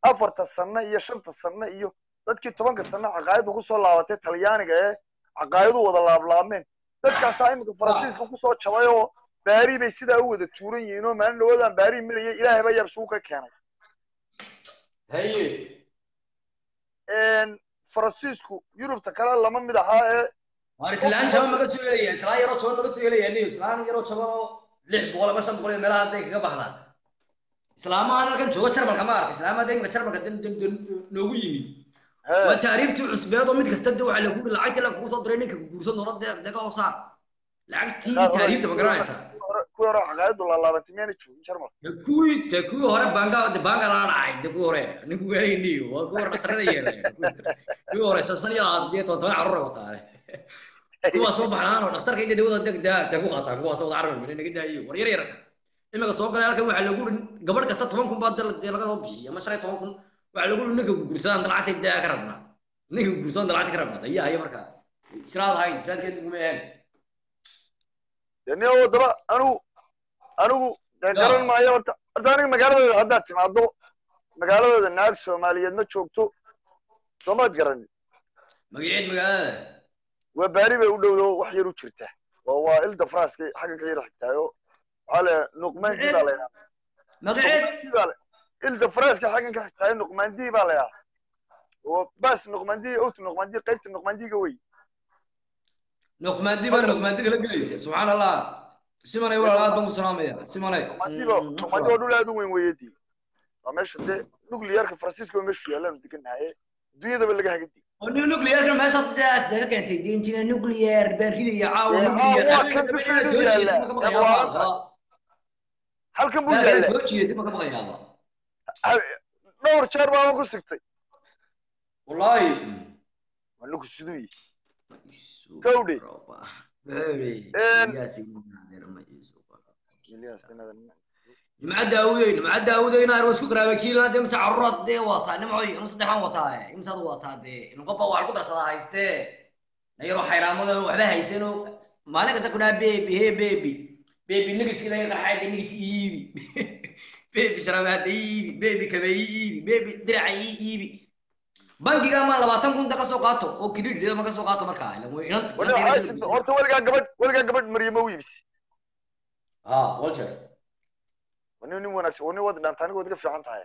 afarta sano iyo shanta sano iyo dadkii tobanka sano caqaayadu ku soo laabatay talyaaniga ee caqaayadu wada laablaabmeen dadkaasaa iminka faransiiska ku soo jabay oo baari bay sidaa u wada tuuran yihiin oo maalin dhawoodaan baari marayay ilaahay baa yaab isugu ka keenay. Haye faransiisku yurubta kale lama mid ahaa ee waar islaan jaba maga soo helaya islaan yaroo jaba naga soo helaya niyo islaan yaroo jaba oo lix boqol ama shan boqol iyo meelaha hadday kaga baxdaan. Islaamahan halkan jooga jarmalka ma arka islaamaha iminka jarmalka noogu yimid hee, waa taariibtii cusbeed oo mid kasta de waxaa lagu lacagtii la kugu soo diray ninka guursan doona dee dega oo saar lacagtii taariibta ma garanaysaa kuwii hore caqaayadu laalaabantay miyaana joogin jarmalka de kuwii de kuwii hore banga de banga lala dhacay de kuwii hore ninku weerayniyo waa kuwii hore dhatarada yeelay kuwii hore shan iyo labaatan iyo toban toban carruur wataane kuwaas soo baxnaan oo dhakhtarka inta dawada deg daa deg u qaataan kuwaas wada carruur meel naga daayo war yar yarka imika soo galay halkan waxaa lagu uri gabadh kasta toban kun baa dal- dee laga soo bixiyay ama shan iyo toban kun waxaa lagu uri ninka gursadaan dalacagta daa ka rabnaa? Ninka gursadaan dalacagta ka rabnaa? Dayaa haya markaa. Israad ahayn israadkeed kuma ahayn deni oo daba anigu anigu garan maayo. Horta horta aniga magaaladooda haddaad timaado magaaladooda naag soomaaliyeed ma joogto soomaad garanin magaceed magaalada waa baari bay u dhowdo wax yar u jirta. Oo waa ilda franska xagga ka yar xigtaayo. Waxaa la nuqmaandii baa la yidhaha. magaceed ilda franska xaggan ka xigtaayo nuqmaandii baa la oo bas nuqmaandii owt nuqmaandii qaybta nuqmaandiga wey nuqmaandi baa nuqmaandi kala gelaysa subxaan allah simanay walaal aad baan ku salaamaya simanay nuqmaandi waa dhul aad u weyn weeyadii waa meesha dee nuclearka faransiiska meeshu yaalaanu deganahaye adduunyadaba laga hagadi nuclearka meesha daad ka keentay deenjina nuclear baarida caawa Ee, nuclear aa, waa kan dusheedu yaalla. Ee, waa halkan buu yaalla dhowr jeer baaban ku sigtay wallaahi waa ninku siduu yihi Gawdhi. jimca daawudeyn jimca daawudeyn aan isku qaraabay kiila dee mise carruuraad dee wataa nimcoy ama saddexaan wataa imsaad wataa dee in qofba waa lagu darsadaa haystee nayaroo xayraamada waxba haysanoo maalin kasta ku dhaha bebi he bebi bebi nigiskii laga qarxayda nigis iibi bebi sharabaada iibi bebi kabe iibi bebi diraca ii iibi bankiga ma labaatan kunta ka soo qaato oo kredit ma ka soo qaato markaa horta weligaa gabadh weligaa gabadh maryamo u iibis ha wal jeer waa nin nin wanaagsan nin wada dhaanta aniga wad iga fiican tahay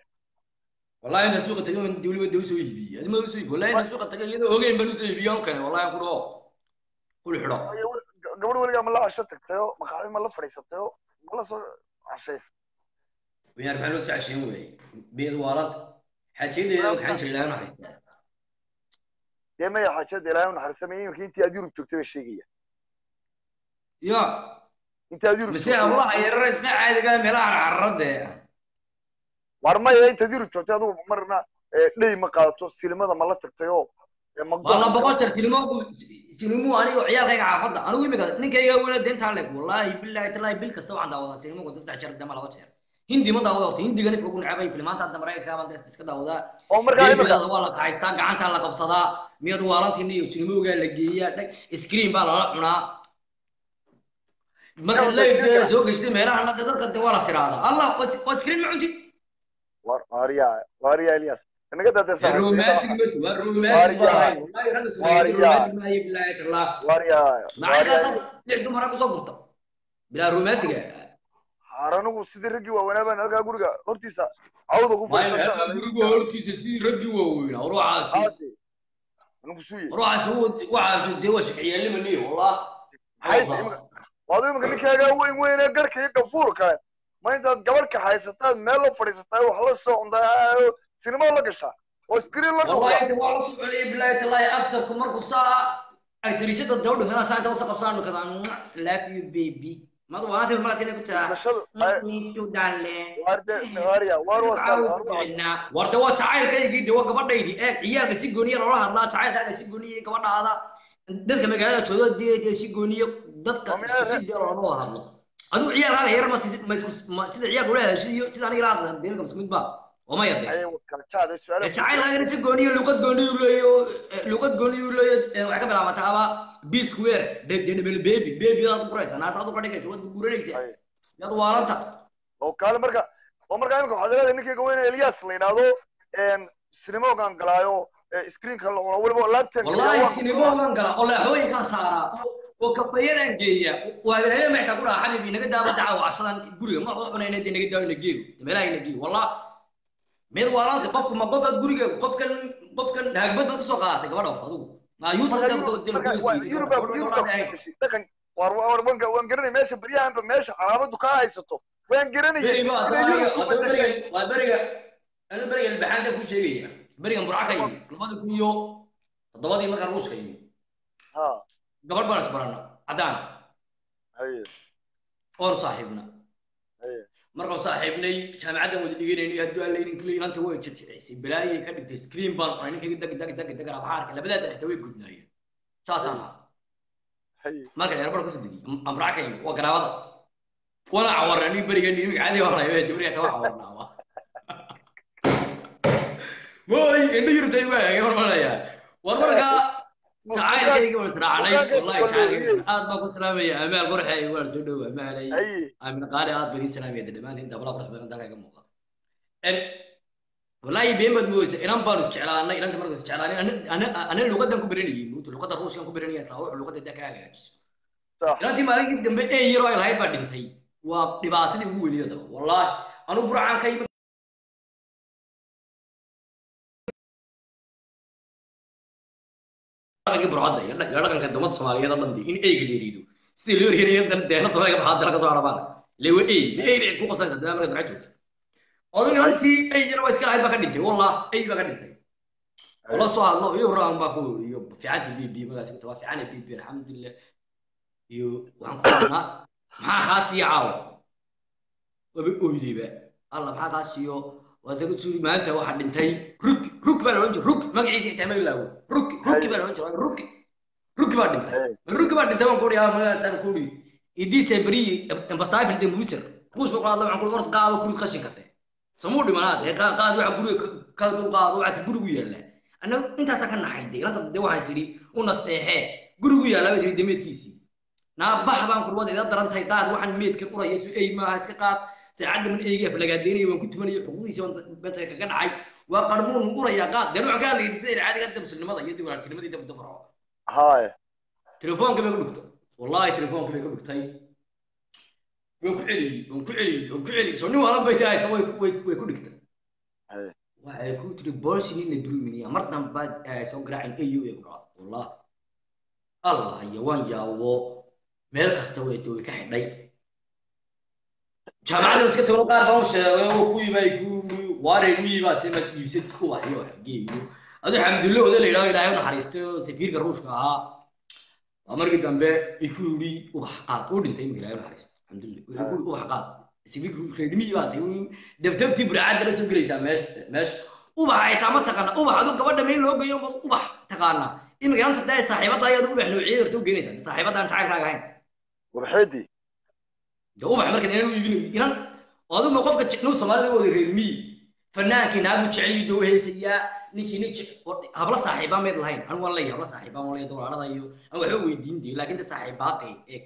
wallahi inta suuqa tagay in dawliba daw soo iibiyey adima u soo iibiy wallahi inta suuqa tagay iyadoo ogeyn baan u soo iibiyey aan kane wallahi ku dhaho kul xidho gabadh weligaa ma la casho tagtayo maqaaxi ma la fadhiisatayo ma la soo cashaysa ويا ربع له ساعة شيء وي بيض والد حاجة دي لو كان شيء لا أنا حسنا dee maya xaajada ilaahay u naxariisamaya iminka intii aad yurub joogtay baa sheegaya يا intii aad yurub مسيح joogtay والله يا رئيس عادي قال ملا على الرد war maya intaad yurub joogtay adigu marna ee, dhey ma qaadato silimada ma la tagtayo ee, ma والله go'an- بقول سينما سينما أنا وعيال كيك عفضة أنا وين بقى نك يا ولد أنت عليك والله بالله تلاقي بالك استوى عند هذا سينما قلت استعجل شر الدم على وجهه hindi ma daawadto hindigana ifugu necabay fil maanta hadda maraykanka baan iska daawadaa derbigaada waa la kacaytaa gacantaa la qabsadaa miyad waalantiina iyo sinimoogaa la geeyaa dhag screen baa lala cunaa markaad live soo geshday meelaha naga dadka de waa la siraadaa allah waa screen ma cunti wariya wariya elias. Inaga dadasa romantic ma romantic romantic ma yahay billahi taala wariya macaaka dad lix dumar ku soo furta bilaa romantic eh? anigu sidii raggii waaweynaa baan halkaa guriga hortiisa cawda ku fadhiisaguriga hortiisa sidii raggii weyn weynee garka iyo gafuurka ma intaad gabadh kaxaysataad meel la fadhiisataa wax la socdaa sinima la gashaa oo iskriin la dhawaasoconayabilaaytalaahi markuu saa. Ay dariishada dawdhuhanaa saa inta wasa qabsaan dhukadaa laaf you baby. قبصان كذا لاف يو بيبي ما ضوء انا المرة اللي كنت تو دارلين warda waa jacaylkaygii de waa gabadhaydii eeg ciyaalka si gooniya loola hadlaa jacaylkaaga si gooniya gabadha ada dadka magaalada jooga dee si gooniya dadka si dee loolama wada hadlo adigu ciyaalkaaga yar ma sida ciyaalka ula hadashay iyo sida aniga laa deemka masmid ba oma yadajacayl gooniy luqad gooniy leey luqad gooniy leey waxay ka bilaabataa aba bisk weer debel bebi bebi aad naasaad uga dhigaysa waad guguranaysa yaad waalanta oo kaale marka oo marka imika waxaad leedahay ninkii gaweynaya elias la yidhaahdo sinimoog galaayo screenka weliba laptop wallahi sinimoog aan oo leexooyinkaan saaraa oo kafayadaan geeya waa habeenayo ku dhaha xabiibi naga daaba daca cashadan guriga ma cunayna dee naga daawo nageego meelaha nageego wallahi mid waalanta qofka ma qofka guriga qofkan qofkan haagbad baad ku soo qaadatay gabadha adigu waan garanay meesha beryahanba meesha calaamadu kaa haysato. Waan garanayay waa beriga anu beriga ilbaxaanta ku sheegaya. Berigan burca ka yimi labada kun iyo toddobadii markaa ruushka yimi gabadh baan isbarana caddaan. Oonu saaxiibna markaan saaxiibnay jaamacaddan wada dhiganaynay hadduu aan laynin kule inanta way jirjiraysay balaayay ka dhigtay screen baan cunay ninkayga dag dag dag dag abaxaarka labadaada xitaa way gudnaayeen. Saasaan ahaa. Marka eerbar ku soo degiy amraca ka yimi waa garaabada wana cawarna nin berigan imika caadi baan lahay gabriga kama cawarnaaba (laughs) mooy indho yurtay waa mar malayaa war markaa jacaylkayga waan israacnay wallahi jacaylkayga aad baan ku salaamaya amaal qurxay waan soo dhow amaalay aamin qaali aad baan ii salaamaya dhammaantiin dabla qurx badan dalka ka muuqda wallahi been baad moodaysa inan baanu isjeclaanay inanta markaan isjeclaanay ana luqadan ku baranayay muutu luqada ruushkan ku baranaya saa wuxuu luqada daa ka hagaajiso inantii maalinkii dambe ee yaroo ay lahayd baa dhintay waa dhibaatadii ugu weynida daba wallahi anu burcaan ka dhaqankii burcadda iyo dhaqanka dumada soomaaliyeed oo dhan in eyga dheeriido sidii loo eryanaya dan dee nafta meega baxaa dala ka soo harabaan lewa ey ma ey bay ku qosaysa daa markaad burca joogta odag inantii ey yar waa iska lahayd baa ka dhintay wallah ey baa ka dhintay wala soo hadlo iyo raan baa ku iyo fiicanti b b magaas waa fiican b b alxamdulilah iyo waxaan ku hadnaa maxaa kaa siiya caawa waba oydayba alla maxaa kaa siiyo waadaga tuuri maanta waxaa dhintay ruki ruki baa la odhan jira ruki magaciisa xitaa ma ilaawo ruki ruki baa la odhan jira ruki ruki baa dhintay ruki baa dhintay waan ku dhiyaa magaasaan ku dhihi idisa beri embastafil de muser ruushka ku hadla waxaan ku horta qaado kurid qashin karte samuu dhimanaad ee qaad qaad waxa guriga ka dul qaado waxa gurigu yaalla annaga intaasaa ka naxay de inanta de waxaan sidhi u nasteexee gurigu yaallaa bay tiri dameedkiisii naabax baan kurwada ida daran tahay qaad waxaan meedka uraya su ey maaha iska qaad saacadda man eyga aflagaadeynaya waan ku tumanaya xuquuqdiisa waan beska kaga dhacay waa qarmuun uraya qaad dee nuuc ka hadlayay sida caadiga hadda muslimnimada iyo dib walaaltinimadii dab dabaro haya telefoonka bay ku dhugtay wallahi telefoonka bay ku dhugtay waan ku celiyey waan ku celiyey waan ku celiyey. Soo nin waalan bay tahaysa way way way ku dhigtay. Waxay ku tiri boolshin in la buruminiya mar dambaad soo garaacin ayo ay ku wallah allah iyo waan yaabo meel kasta way way ka xidhay. Jaamacadda iska tago qaar baan sheegay oo kuwii bay ku waareen mii baa tema iibsad ku waxyo xageeyo adu xamdulle oda la yidhaho ilaahay u naxariistay oo safiirka ruushka ahaa waa markii dambe ay ku yidhi ubax qaad uu dhintay imika ilaahay u naxariisto alxamdulilah yidhi ubax qaad safiirka ruushka reedmii baa tay dabtabtii burcadda la soo gelaysaa meesha meesha ubax ay taa ma taqaana ubax adu gabadha meel loo geeyo ubax taqaana imika inanta dee saaxiibadda ayaad ubax noociyey horta u geenaysaa saaxiibadda aan jacaylkaaga ahayn warxeedii de ubax marka inan u iibinayo inan aduma qofka jecnuu soomaalida wada reer miyi fanaankii naagu jecel doo heesayaa ninkii nin habla saaxiibaa meed lahayn anigu waan leeyahay habla saaxiibaa waan leeyahay dowlaalada iyo aan waxba weydiin dee laakiin de saaxiibaatay eeg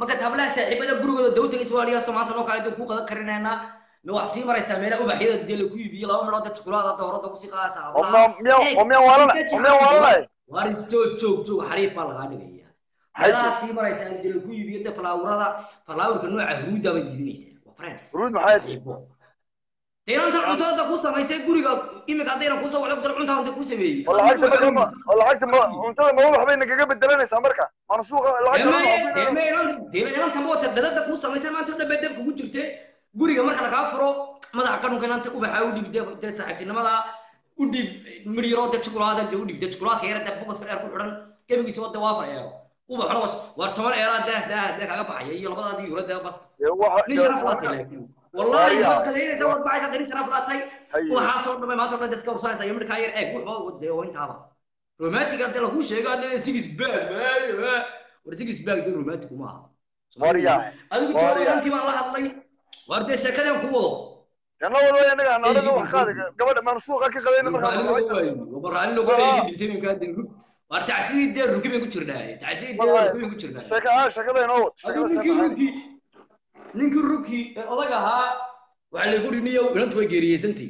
marka hablaha saaxiibada gurigooda daw tagay soomaaliya maanta noo kale ku qadan karinaynaa ma wax sii maraysaa meelaha ubaxyada dee lagu iibiyo laba midhood da jukulaada doorada ku sii qaadaysa hablaha oo miyaan waalana oo miyaan waalanay waari joog joog joog xariif baa lagaa dhigaya meelaha sii maraysaa dee lagu iibiyo de falaawurada falaawurka nooca huruuda baad iibinaysaa waa friends Huruud maxay tahay? saaxiibo dee inanta cuntada ku samaysay guriga imika haddayna ku soo wacdo kale cuntaa unta ku sameeyey oo lacagta ma oo lacagta ma cuntada ma wax bay nagaga bedelanaysaa marka maana suuqa lacagta deelantamota dalada kuu samaysay maanta bay dab kugu jirte guriga marka lagaa furo madaxa qanunka inanta ubaxa u dee saaxiibtinimada u dhiib miryaro de jukulaada de u dhiib de jukulaadka yara de bogoska dheer ku xidhan gebigiisa wada waa afar eero ubaxna waar toban eeraa daah daah dee kaga baxaya iyo labadaadii hore dee bas nin sharaf laatay laakiin wallahi waad kadaynaysa waad baxaysa dee nin sharaf laatay waxaasoo dhamay maanta o dhan dadka ursanaysa iyo midhkaa yar eeg wuxuu wade oo intaaba romantic hadee laguu sheego hadee six bag war six bag dee romantic uma aha Waryaa. adigu Waryaa. joogaantii baan la hadlay waar dee sheekadeen ku wado yana wada way anaga anaga wax qaada gabadha maana suuqa ka qadayna marka waar tacsidii dee ruki bay ku jirnaaye tacsidii dee ruki bay ku jirnaaye sheeka ah sheekada inoo wad adigu ninkii ee odag ahaa waxaa lagu dhiniyo inantu way geeriyeysantay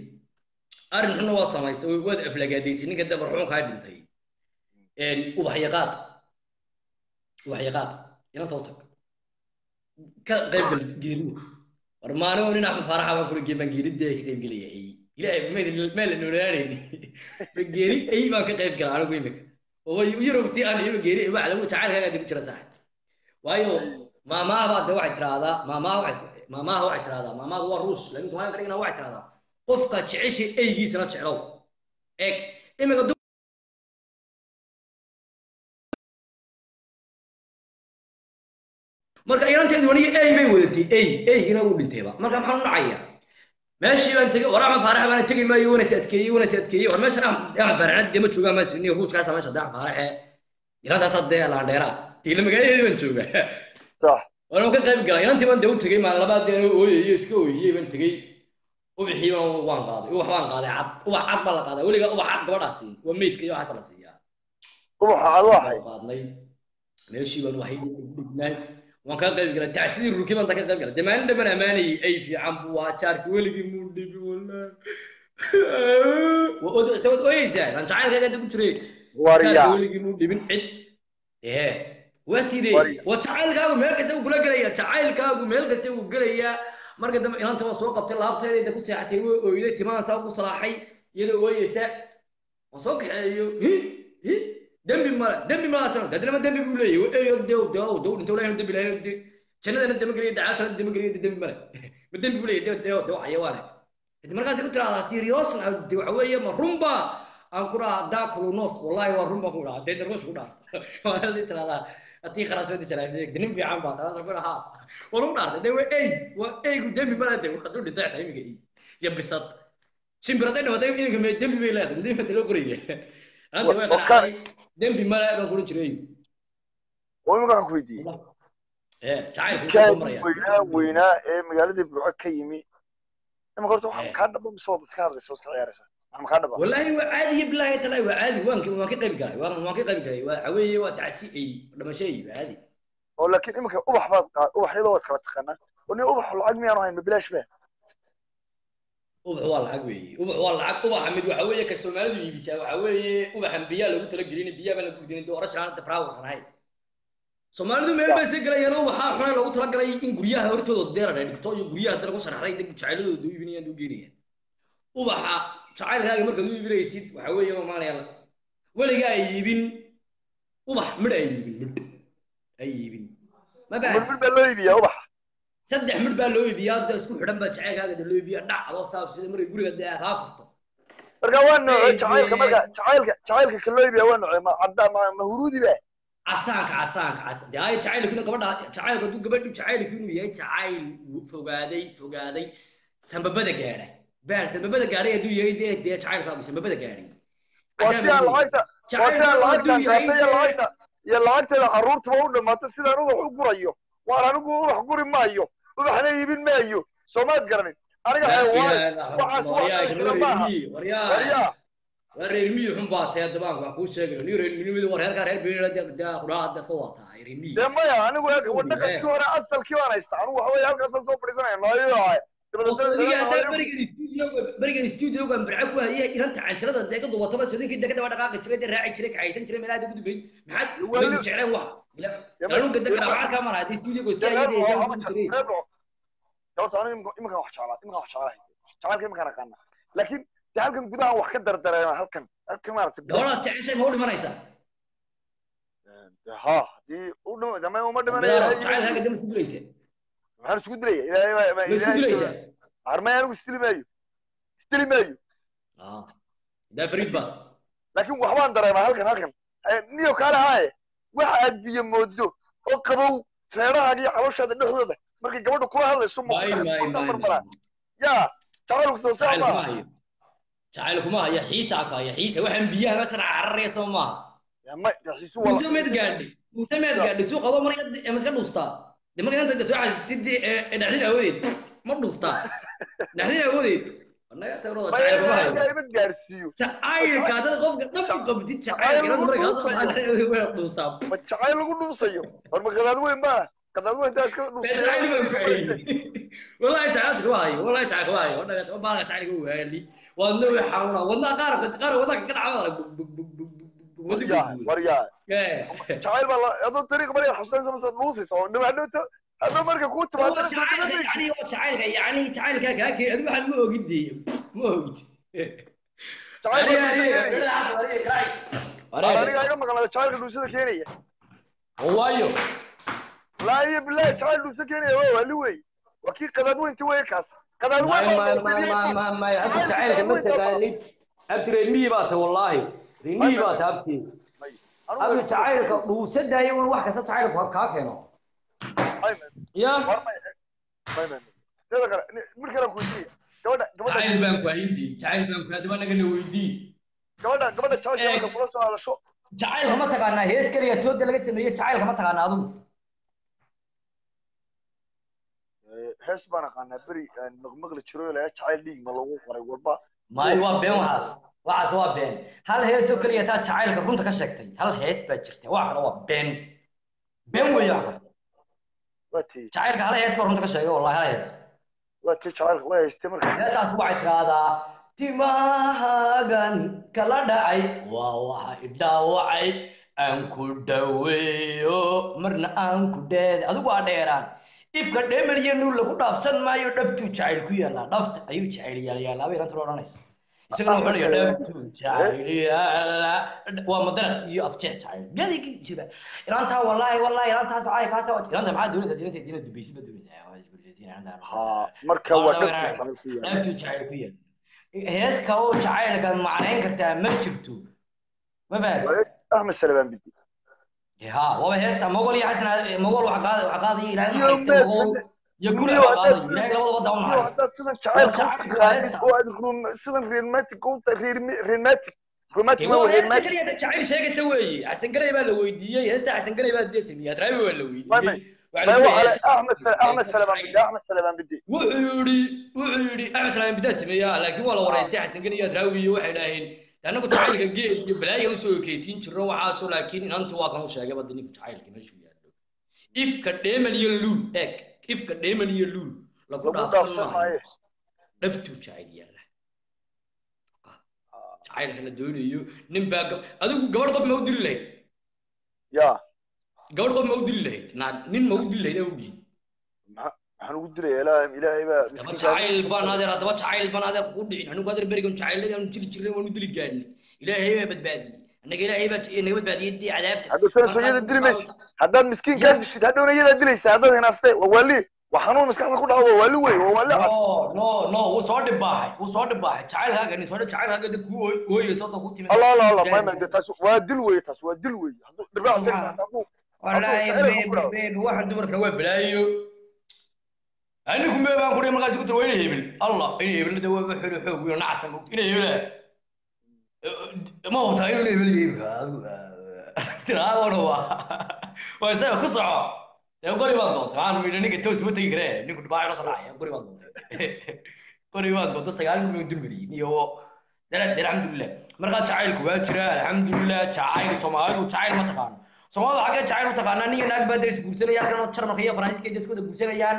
arrin xunna waa samaysay oo waad aflagaadaysay ninka dabar xunkaa dhintay. Ubax yaqaad ubax yaqaad inanta u tag ka qaybgal geerida war maalin nin axmed faaraxa baan kula geen baan geeridee ka qayb gelayay ilaahay meel meel la noolaanayni geeri ay baan ka qayb galaa anigu imika oo yurubtii aan geeri waxa lagu jacaylkaaga dib jira saaxib waayo maamaha baa de waxay tiraahdaa maamaha waxay maamaha waxay tiraahdaa maamaha waa ruus laakiin soomaaliya ka dhigana waxay tiraahdaa qofka jecesha eygiisana jeclow eeg imika marka ilanteedu waniga ey bay wadatay ey eygina wuu dhintayba marka maxaan u dhacaya meeshii baan tegey war axmed faarax baana tegi maayo wanasi adkeeyey wanasi adkeeyey war meeshan axmed faaraxna dee ma joogaan maas ni ruuskaasa meesha dee axmed faaraxe ilantaasaa dee laandheeraa tiila magaaladeedi baan joogaa waan ka qayb galay inantii baan dee u tegey maalin labaad dee ooyayo iska ooyiyey baan tegey ubaxii baan waan qaaday ubax baan qaaday cad ubax cad baa la qaadaa weliga ubax cad gabadhaa siin waa meydka iyo waxaas la siiyaa ubaxa ad waxay qaadnay meeshii baan waxay dhignay waan ka qayb galay tacsidii ruki baan ka qayb galay dee maalin dhaban ammaanayay ay fiican buu waa jaarki weligii muu dhibi wallahi waad ooyeysaa aan jacaylkaaga ku jiray waryaa jaarki weligii muu dhibin cid ee وسيدي وتعال كاغو ميل كاسي وكلا كريا تعال كاغو ميل كاسي وكلا يا مرقة دم إلان توسوق قبل الله بتاعي دكوس ساعتي ويدي تمان ساق وصلاحي يلو ويساء وسوق هي؟ هي؟ دم بمرة. دم بمرة سنة ده دم دم بقوله يو أيه ده وده وده وده ولا يندم بلا أنت شنو ده أنت كريا دعاتنا أنت كريا دم بمرة. (laughs) بدم بقوله ده وده وده حيوانة. هذا مرقة سوق ترى سيريوس عوية مرumba أنا كره دا كلونوس والله ورumba كره ده دروس كره ما هذي (laughs) ترى haddii kharash wadi jiraa de nin fiican baa taas ku dhahaa waa lagu dhaartay de waa ey waa eygu dembi male de hadduu dhintay xataa imiga ey iyo bisad shimbiraday dhamatay iminka me dembi bay leedahay dembi baa loo qoraya anta way Wa- qanacday dembi male baan kulan jiray. Oo waxaan ku weydiiyey. Weynaa weynaa ee magaaladii burco ka yimi. Imika horta waxaa Eh. kaa dhaba mise wada iska hadlaysa iska ciyaaraysa wallaahi waa caadi bilaahi talaahi waa caadi. Waan ka waan ka qayb galay waan waan ka qayb galay waa waxa weeye waa tacsi ay dhamashay waa caadi. Oo laakiin imika ubax baad ubaxyadoo waad kala taqaanaa. Oo nin ubax lacag miyaanu hayn ma bilaash ba ubax waa lacag weeye ubax waa lacag ubaxa mid waxa weeye ka soomaalidu iibisaa waxa weeye ubaxan biyaa lagu talagelin biyaa baa lagu gudin doora jaan tafraawar ahayd soomaalidu meel bay sii galayeen oo waxaa xunay loogu talagalay in guryaha hortooda deera ay dhigto iyo guryaha hadda lagu sharaxday dad jacayladooda u iibinayaan u geynayaan ubaxa jacaylkaaga markaad u iibinaysid waxa weeye oo maanayaan weligaa ay iibin ubax midh ay iibin midh ay iibin. Ma baa loo iibiyaa ubaxa saddex midh baa loo iibiyaa hadda isku xidhan baa jacaylkaaga da loo iibiyaa dhac adoo saabsida markay guriga dee kaa furto. Marka waa noocee Eh, jacaylka marka jacaylka jacaylka ka loo iibiyaa waa noocee ma cadda ma ma huruudi ba casaanka casaanka cas ay jacaylku gabadha jacaylku hadduu gabadhu jacaylku inuu yahay jacayl fogaaday fogaaday sambabada gaadhay baal sambabada gaadhay hadduu yahay dee dee jacaylkaagu gaadhay qaata iyo lacagteeda carruurtaba u dhamaato sidaan ubax u gurayo waan anigu ubax guri maayo ubaxna iibin maayo soomaad garanin aniga xayawaan waxaas wax kala jira maaha waryaa waa reer miyi xun baa tahay dabaanku wax kuu sheegayo ni reer minimadu war reerkaa reer beela dee dee quraha dadka waa tahay reer miyi dee maya anigu eeg wadhaqankii hore asalkii baan haysta anigu waxa halkaasaan soo fadhiisanaya nooyo berigan studioga barca ku hayay inanta canjirada dee ka dubataba sodinkii dee ka daba dhaqaaqi jiray dee raaci jiray kaxaysan jiray meelaha ugu dambeeyey maxaad weli jecleen wax ilaalunka dee garaacaar kaa mara haddii studioga iska ayadaysa ugu jiray horta anigu iminkaan wax jeclaa iminkaan wax jeclahay jacaylka iminkaan aqaana laakiin dee halkan gudaha wax ka dardareema halkan halkan maaragtay gabadhaad jeceshay ma u dhimanaysaa ha haddii u dhimo dama uma bidaaro dhimanayo jacaylkaaga dama isku dilaysa maxaan isku dilaya armay anigu isdili maayo isdili maayo laakiin waxbaan dareemaa halkan halkan niyo kaale haaye waxa aad biyo moodo oo qabow feedhahaaga iyo calooshaada dhexdooda markay gabadha kula hadlayso marmaraa yaa jacaylku soo saa maaha jacayl kuma hayo xiisa ka hayo xiisa waxaan biyaha meeshan cararaya soo maaha Ya, ya, muuse meed gaadhi muuse meed gaadhi suuq adoo mar ma iska dhuustaa de marka inta soo xasistid dhaxdin awoodeed ma dhuustaa? Dhaxdin awoodeed? Ma jacaylka hadda qofka dhabku qabtid jacaylka inad markaa soo dhaxdin dhuustaa? Ma jacayl lagu dhuusayo? War ma qadaad weyn baa? Qadaad weyn taa iska wallahi jacaylka kuma hayo wallahi jacaylka kuma hayo. Wadhaga baalka jacaylka waali wadna way xanuuna wadna qaar qaar wadna ka dhacada bug bug bug bug bug waryaa wadna waryaa ee jacayl baa la adoo kuu timaadana soo jacaylka jacaylka jacaylka dhuusada jacaylka jacaylka jacaylka un wax kasta jacaylku kaa keeno ya teeda kale mid kale ku weydiiya gabadha gabadha jacayl baan ku hayndi jacayl baan ku hadaba nagana weydii gabadha gabadha marka kula soo hadasho jacaylka ma taqaanaa hees kaliya tooda laga sameeyo jacaylka ma taqaanaa adigu hees baan aqaanaa beri maqmaqli jiro ilaa jacayl dhiig ma lagu qoray walba maayo waa been waxaas waxaas waa been hal hees oo kaliya taa jacaylka runta ka sheegtay hal hees baa jirta wax kale waa been been weeye wax kale jacaylka hal hees baa runta ka sheegay wallahi hal hees jacaylka waa marka heestaas waxay tiraahdaa timahaagan kala dhacay waa waxa idhaawacay aan ku dhaweeyo marna aan ku dheede adigu waa dheeraan ifka nuul lagu dhaafsan maayo dhabtuu jacayl ku yaallaa dhabta ayuu jacayl yaal yaallaa bay inanta odhanaysa isagana wuxuu leeyahay waa mudarat iyo afjeer gadigii jiba ilaantaa wallaahi wallaahi ilaantaas caay kaasa ilaanta maxaa doonaysaa diinta diinta dubaysi ba doonaysaa marka waa jacayl ku yaal heeska oo jacaylka macnayn kartaa ma jirto ma ha waaba heesta mogol iyo xasan mogol wax qaadaya ilaahay hadaad sidan jacaylka u taqaanid oo aad sidan rematic rematic jacayl sheegaysa weeye xasangaray baa la weydiiyey heesta xasangaray baa desini hadraabi waa la weydiiyey wuxuu yidhi wuxuu yidhi axmed salaam bidaa sameeyaa laakiin waa la waraystay xasangan iyo adraawi iyo waxay dhaaheen annagu jacaylka geel iyo balaayahan u soo ekeysiin jirno waxaasoo laakiin inantu waa kan u sheegay badda ninku jacaylka meeshuu yaadho ifka dheeman iyo luul eeg ifka dheeman iyo luul lagu dhaafsan maayo dhabtuu jacayl yaalla jacaylka la doonayo. Nin baa adigu gabadh qof ma u dili lahayd? Ya gabadh qof ma u dili lahayd? Naa nin ma u dili lahayd u dhiid maxaan ugu dilaya ilaahay ilaahay baa daba jacayl baan adeer haddaba jacayl baan adeer kugu dhicin anigu adeer berigan jacayladii aanu jiri jirnay waanu dili gaadhnay ilaahay baa badbaadiyey haddaad miskiin kaa dishid hadhowna iyadaa dilaysa haddaad hinaaste waa waali waa xanuun maskaxda ku dhaco waa waali wey waa waali no no wuu soo dhibaaxay wuu soo dhibaaxay jacaylkaaga nin soo jacaylkaaga dad kuu ooy- ooyeyso hadda ku timid. Allah allah allah may de taas waa dil wey taas waa dil wey dhirbaax sex hadduu wallaahi ku baby waxa dumarka waa balaayo anigu mee baan kudhi markaasi ku tiri waa inay hebel allah inay hebelada waa xolo xoog wiil nacasan inay hebela ma hutaa inuu hebel hebel tiraadona waa waa isaga ku soco dee gori baan doonta waxaan midha ninka toos ma tegi karee ninku dhibaayo la soo dhacaya gori baan doonta gori baan doonta sagaal nin baan iyo dala dala alxamdulilah markaa jacaylku waa jira alxamdulilah jacayl soomaalidu jacayl ma taqaano soomaalida xaggee jacayl u taqaanaa nin iyo naag baa is guursanayaan halkan jarmalka iyo faransiiska iyo iskooda guursanayaan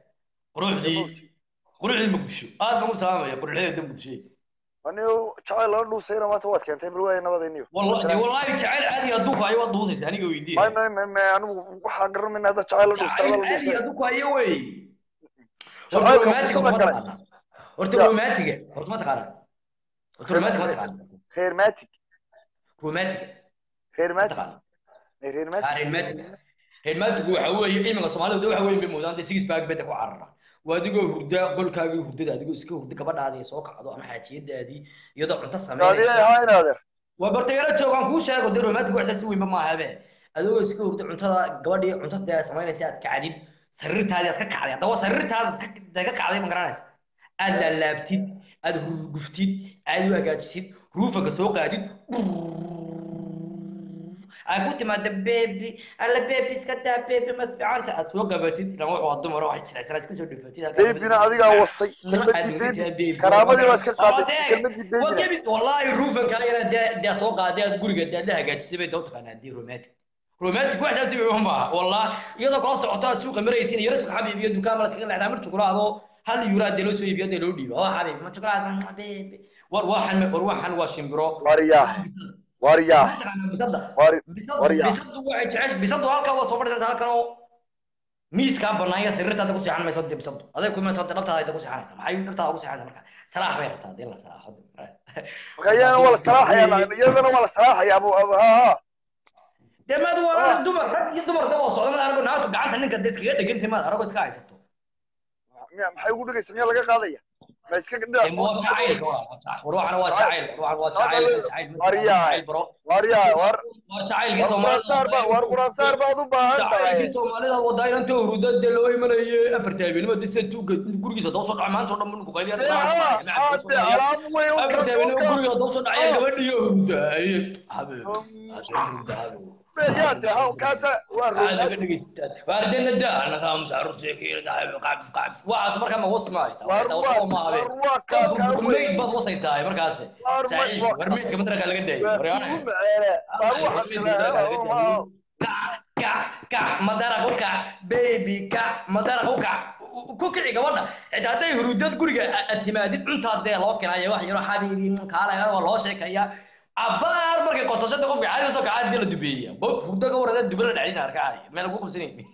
quruxdii quruxdii muqdisho aad baan u salaamaya quruxdeeda muqdisho anigu jacayl lala dhuusayna maanta waad keentay bal waaya nabadayniyo wallahi jacayl caadi adduunka ayo waad dhuusaysa aniga may anigu waxaa garan mayna hadda jacayl la dhuustay jacayl la caadi dhuusay ayo wey Jacaylka romantic kusada ma galay. horta Ya. romantic horta ma taqaana horta romantic ma taqaana reer matic romantic reer ma matic taqaana reer matic reermatic reermatic waxa weeye ilmiga soomaalidu waxa weeye bay moodaan dee six bag beda ku carara waa adigoo hurda qolkaagii hurdada adigoo iska hurda gabadhaadii soo kacdo ama xaajiyadaadii iyadoo cunto adeer waa bartayaro joogaan kuu sheego dee romantic si weynba maahabe adigoo iska hurda cuntada gabadhii cuntada dee samaynaysa aad kacdid sariirtaadii aad ka kacday. Haddaba sariirtaada dee ka kacday ma garanaysa. Aad laalaabtid aad hurguftid aad u hagaajisid ruufanka soo qaadid أقول ما دبيبي ألا بيبي سكتة بيبي ما في عنده أسوق بتيت لو هو عظم روح الشلة سلاس كسر دفتي بيبينا هذيك وصي. كلمة بيبي. كرامة دي ما تكلم كلمة بيبي. والله روفا كايرا دا دا سوق هذا تقول قد ده قاعد تسيب دوت قناة دي رومات رومات واحد أسمع هم. والله يلا قاص عطاء سوق مريسين يرسك حبيب يدو كامل سكين لعنا مرت هذا هل يراد دلو سوي بيد لودي؟ والله حبيب ما تكراه حبيب ورواحا ورواحا واشمبرو ورياح ma baby war waxan war waxan waa shimbiro wariyaa wariyaa bisada wari bisadu waxay jeceshay bisadu halkaa waa soo fadhisaa halkan oo miiskaa banaanya sariirtaada ku seexan mayso dee bisadu aday ku imanaysa dhabtaada ku seexanaysa. Maxay dhabtaada ku seexanaysa marka? Salaax bay rabtaa dee la salaaxo marka iyadana waa la salaaxayaa iyadana waa la salaaxayaa abu abu ha ha. Dee maad waa dumar rag iyo dumar daba socda maad argo naagtu gacanta ninka dee iskaga dhegantay maad arago iska haysato. Maxay ugu dhegaysa miyaa laga qaadaya ma iska Dee waa jacaylka waa ruuxana waa jacayl ruuxana waa jacayl jacayl Waryaa. jacayl bro wariyaa war waa jacaylkii war quraansaar ba war quraansaar baad u baahan tahay jacaylkii soomaalida wadaa inanta huruda dee loo imanayay afarta habeenimo dee sida tuuga gurigiisa doo soo dhaca maanta oo dhan buu qayliya dee ha haade alaab wey u afarta habeenimo ka guriga doo soo dhacaya gabadhiyo huruda aye habeen huruda habeen yaa dee ha kaasa waa laga romantic dhegeystaad waardena daa anaga mushaarurta kiilada qacbif qacbif waxaas markaa ma wasmaayo war waa war waa kaa kaa meyd wey baad wasaysaa markaasi war ma saciid war meydka madaraka laga daayo waa waryaana kugu maceele war waxa kale madaraq u kac baby kac madaraq u kac ku kici gabadha xitaa aad waa abaar markay qosashada qofka caadi soo kacaa dee la dubeeya. Bob hurdo ka warada dubala dhacdin arkaa meel lagu qabsanayn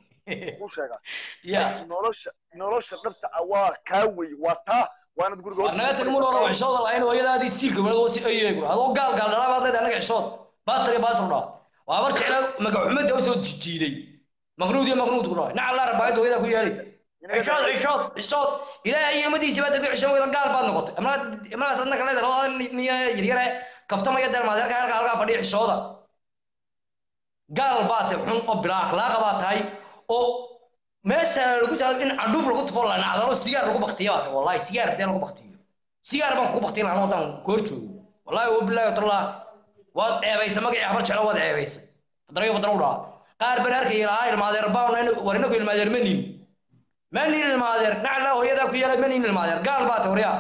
u sheega. Ya. Nolosha nolosha dhabta ah waa kaa wey waa taa waanad guriga hor naga tagmul hore xishooda lahayn hooyadaadii siilka meel wasi adoo gaal gaal dhalaa baad leedahay anaga xishood. Baasar iyo baasar dhaa waa bar jecla magaxumada u soo jiiday maqnuud iyo maqnuud ku dhahay nacal la rabaayad hooyada ku yeeli cishood cishood cishood ilaahay iyo ummadiisa baad dadka cishoon weyda gaal baad noqotay. Markaas adna kaleeda labada niya yaryare baa tahay xun oo bilaa akhlaaqa baa tahay oo meesha lagu jiro in candhuuf lagu tufo la nacdalo sigaar lagu baktiyo baa tahay wallahi sigaar dee lagu baktiyo sigaar baan kugu baktiyin lahaa wadaan koor joogo wallahi wabillahi watallaa waad ceebaysa magacii habar jeclo waad ceebaysa fadarayo fadara u dhaha qaar baan arkaya lahaa ilmaadeer baan war inaku ilmaadeer ma nin ma nin ilmaadeer nacla hooyadaa ku yeelay ma nin ilmaadeer gaal baa tahay waryaa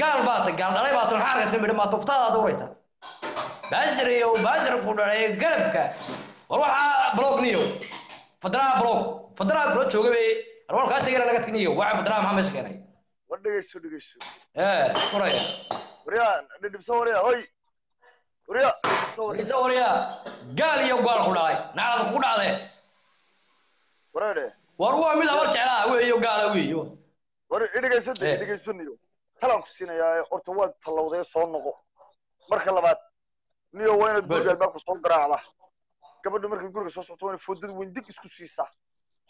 gaal baa tahay gaal dhalay baa tahay maxaa arkaysa midhan baa tuftaada dawraysa baasir iyo baasir ku dhalay galabka. War waxaa blog niyo fadaraha blog fadaraha kula jooga bay arwal kaa tegana laga tagniyo waa fadaraha maxaa meesha keenay? War dhegeyso dhegeyso. Ee qoraya waryaa dhidhibso waryaa hoy. Waryaa dhidhibso waryaa gaal iyo gaal ku dhalay. Naclada ku dhacdee wareedhe war waa mid habar jeclaa weeyo gaala weeyo. War idhegeyso de Eh. Talaan ku siinayaa horta waad tallowdee soo noqo marka labaad niyo waa inaad guriga albaabka soo garaacdaa gabadha markay guriga soo socoto waa inaad foodada wendig isku siisaa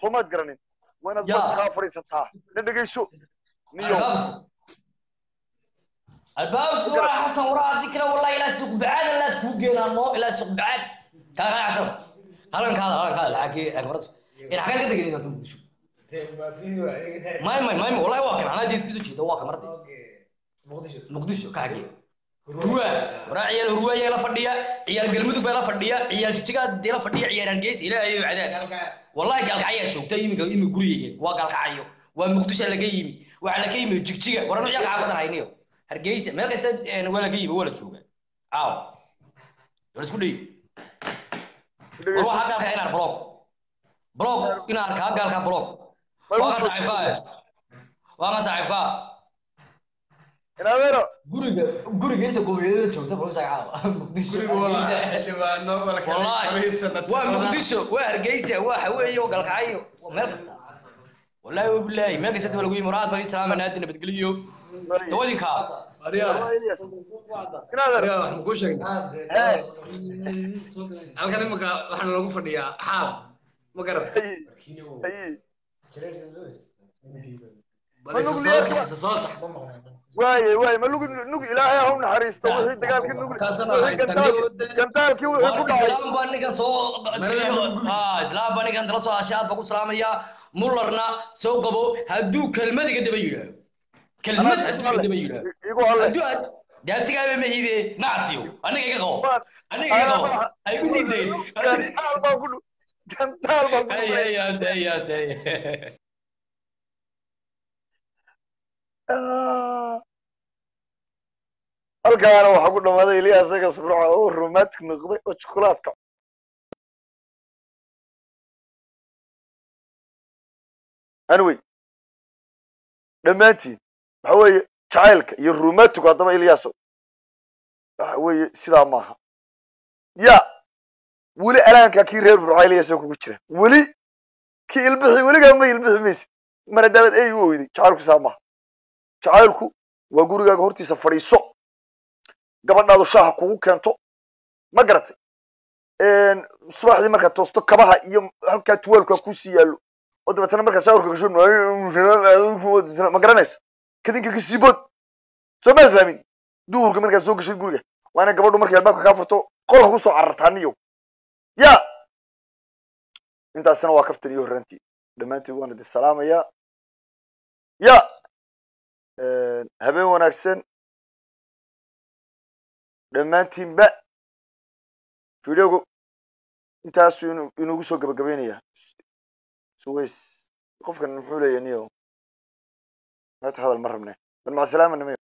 soo maad garanin waa inaad Ya. marka kaa fadhiisataa na dhegeyso niyo albaabku waa xasan waraa dikra wallahi ilaa suuq bacaad ilaad kuu geenaa noo ilaa suuq bacaad kaa halankaada halankaada lacagii akbarad ina xagaa ka degin inta muqdisho may may may wallahi waa kan anaa ka soo jeeda waa kan marde muqdisho ka xagee hurwa waraa ciyaal hurwa ayaa la fadhiya ciyaal galmudug baa la fadhiya ciyaal jijigaa dee la fadhiya ciyaal hargeysa ilaahay iyo cadaad wallahi gaalkacyaa joogta iminka imi gurigeyga waa gaalkacyo waa muqdisho laga yimi waxaa laga yimi jigjiga waran ciyaal xaafadan hayniyo hargeysa meel kasta waa laga yimi waa la jooga caaw waa la isku dhayi war waxaa gaalka inaan blog blog inaan kaa gaalka blog waa ka saaxiibkaa inaadeero guriga guriga inta goboleedyada joogta waa muqdisho waa hargeysa waa haweeyo galkacyo meel kasta wallahi wabillahi meel kasta daba lagu yimi muraad baa islaama naadi nabadgeliyo dawadinka makuu sheegna hee halkan imika waxaan loogu fadhiyaa xaal ma garan waaye waaye ma nugi nugi ilaahay ha u naxariisto. Wixii dagaalkii haystaan. gantaalkii wixii ku dhacay. islaam baa ninkan Ah, dala soo hashay aad baa ku salaamaya mullarna soo qabo hadduu kelmadiga daba yidhaaho. Kelmad hadduu daba yidhaaho. Daatigaaba ma hibe nacsiyo aniga iga qabo. Aniga iga qabo. Ay ku ku dhu- gantaal (laughs) halkaana waxaa ku dhamaaday ilyaas isaga sufruca oo romantic noqday oo jokolaadka anyway dhammaantiin waxa weeye jacaylka iyo romantigu haddaba ilyaaso waxa weeye sidaa maaha. Ya weli alaanka kii reer burca ilyaaso kugu jira. Weli kii ilbixi weligaa ma ilbixi maysid mar haddaabad ey u oyday jacaylku saa maaha jacaylku waa gurigaaga hortiisa fadhiiso. Gabadhaadu shaaha kugu keento. Ma garatay? Subaxdii markaad toosto kabaha iyo halkaa tuwaalka ku sii yaallo. Oo dabeetana markaa shaawurka gasho ma garanaysa. Kadinka ka sii bood. Soo maad fahmin? Duhurka markaad soo gashid guriga. Waa inay gabadhu markay albaabka kaa furto qolka ku soo carartaaniyo ya intaasina waa kaftan iyo horraantii dhammaantiin waan idin salaamayaa ya habeen wanaagsan dhammaantiinba videogu intaasuu inu inugu soo gabagabaynayaa suways qofkan muxuu leeyahay niyo maanta hadal ma rabne bal maca salaama namayo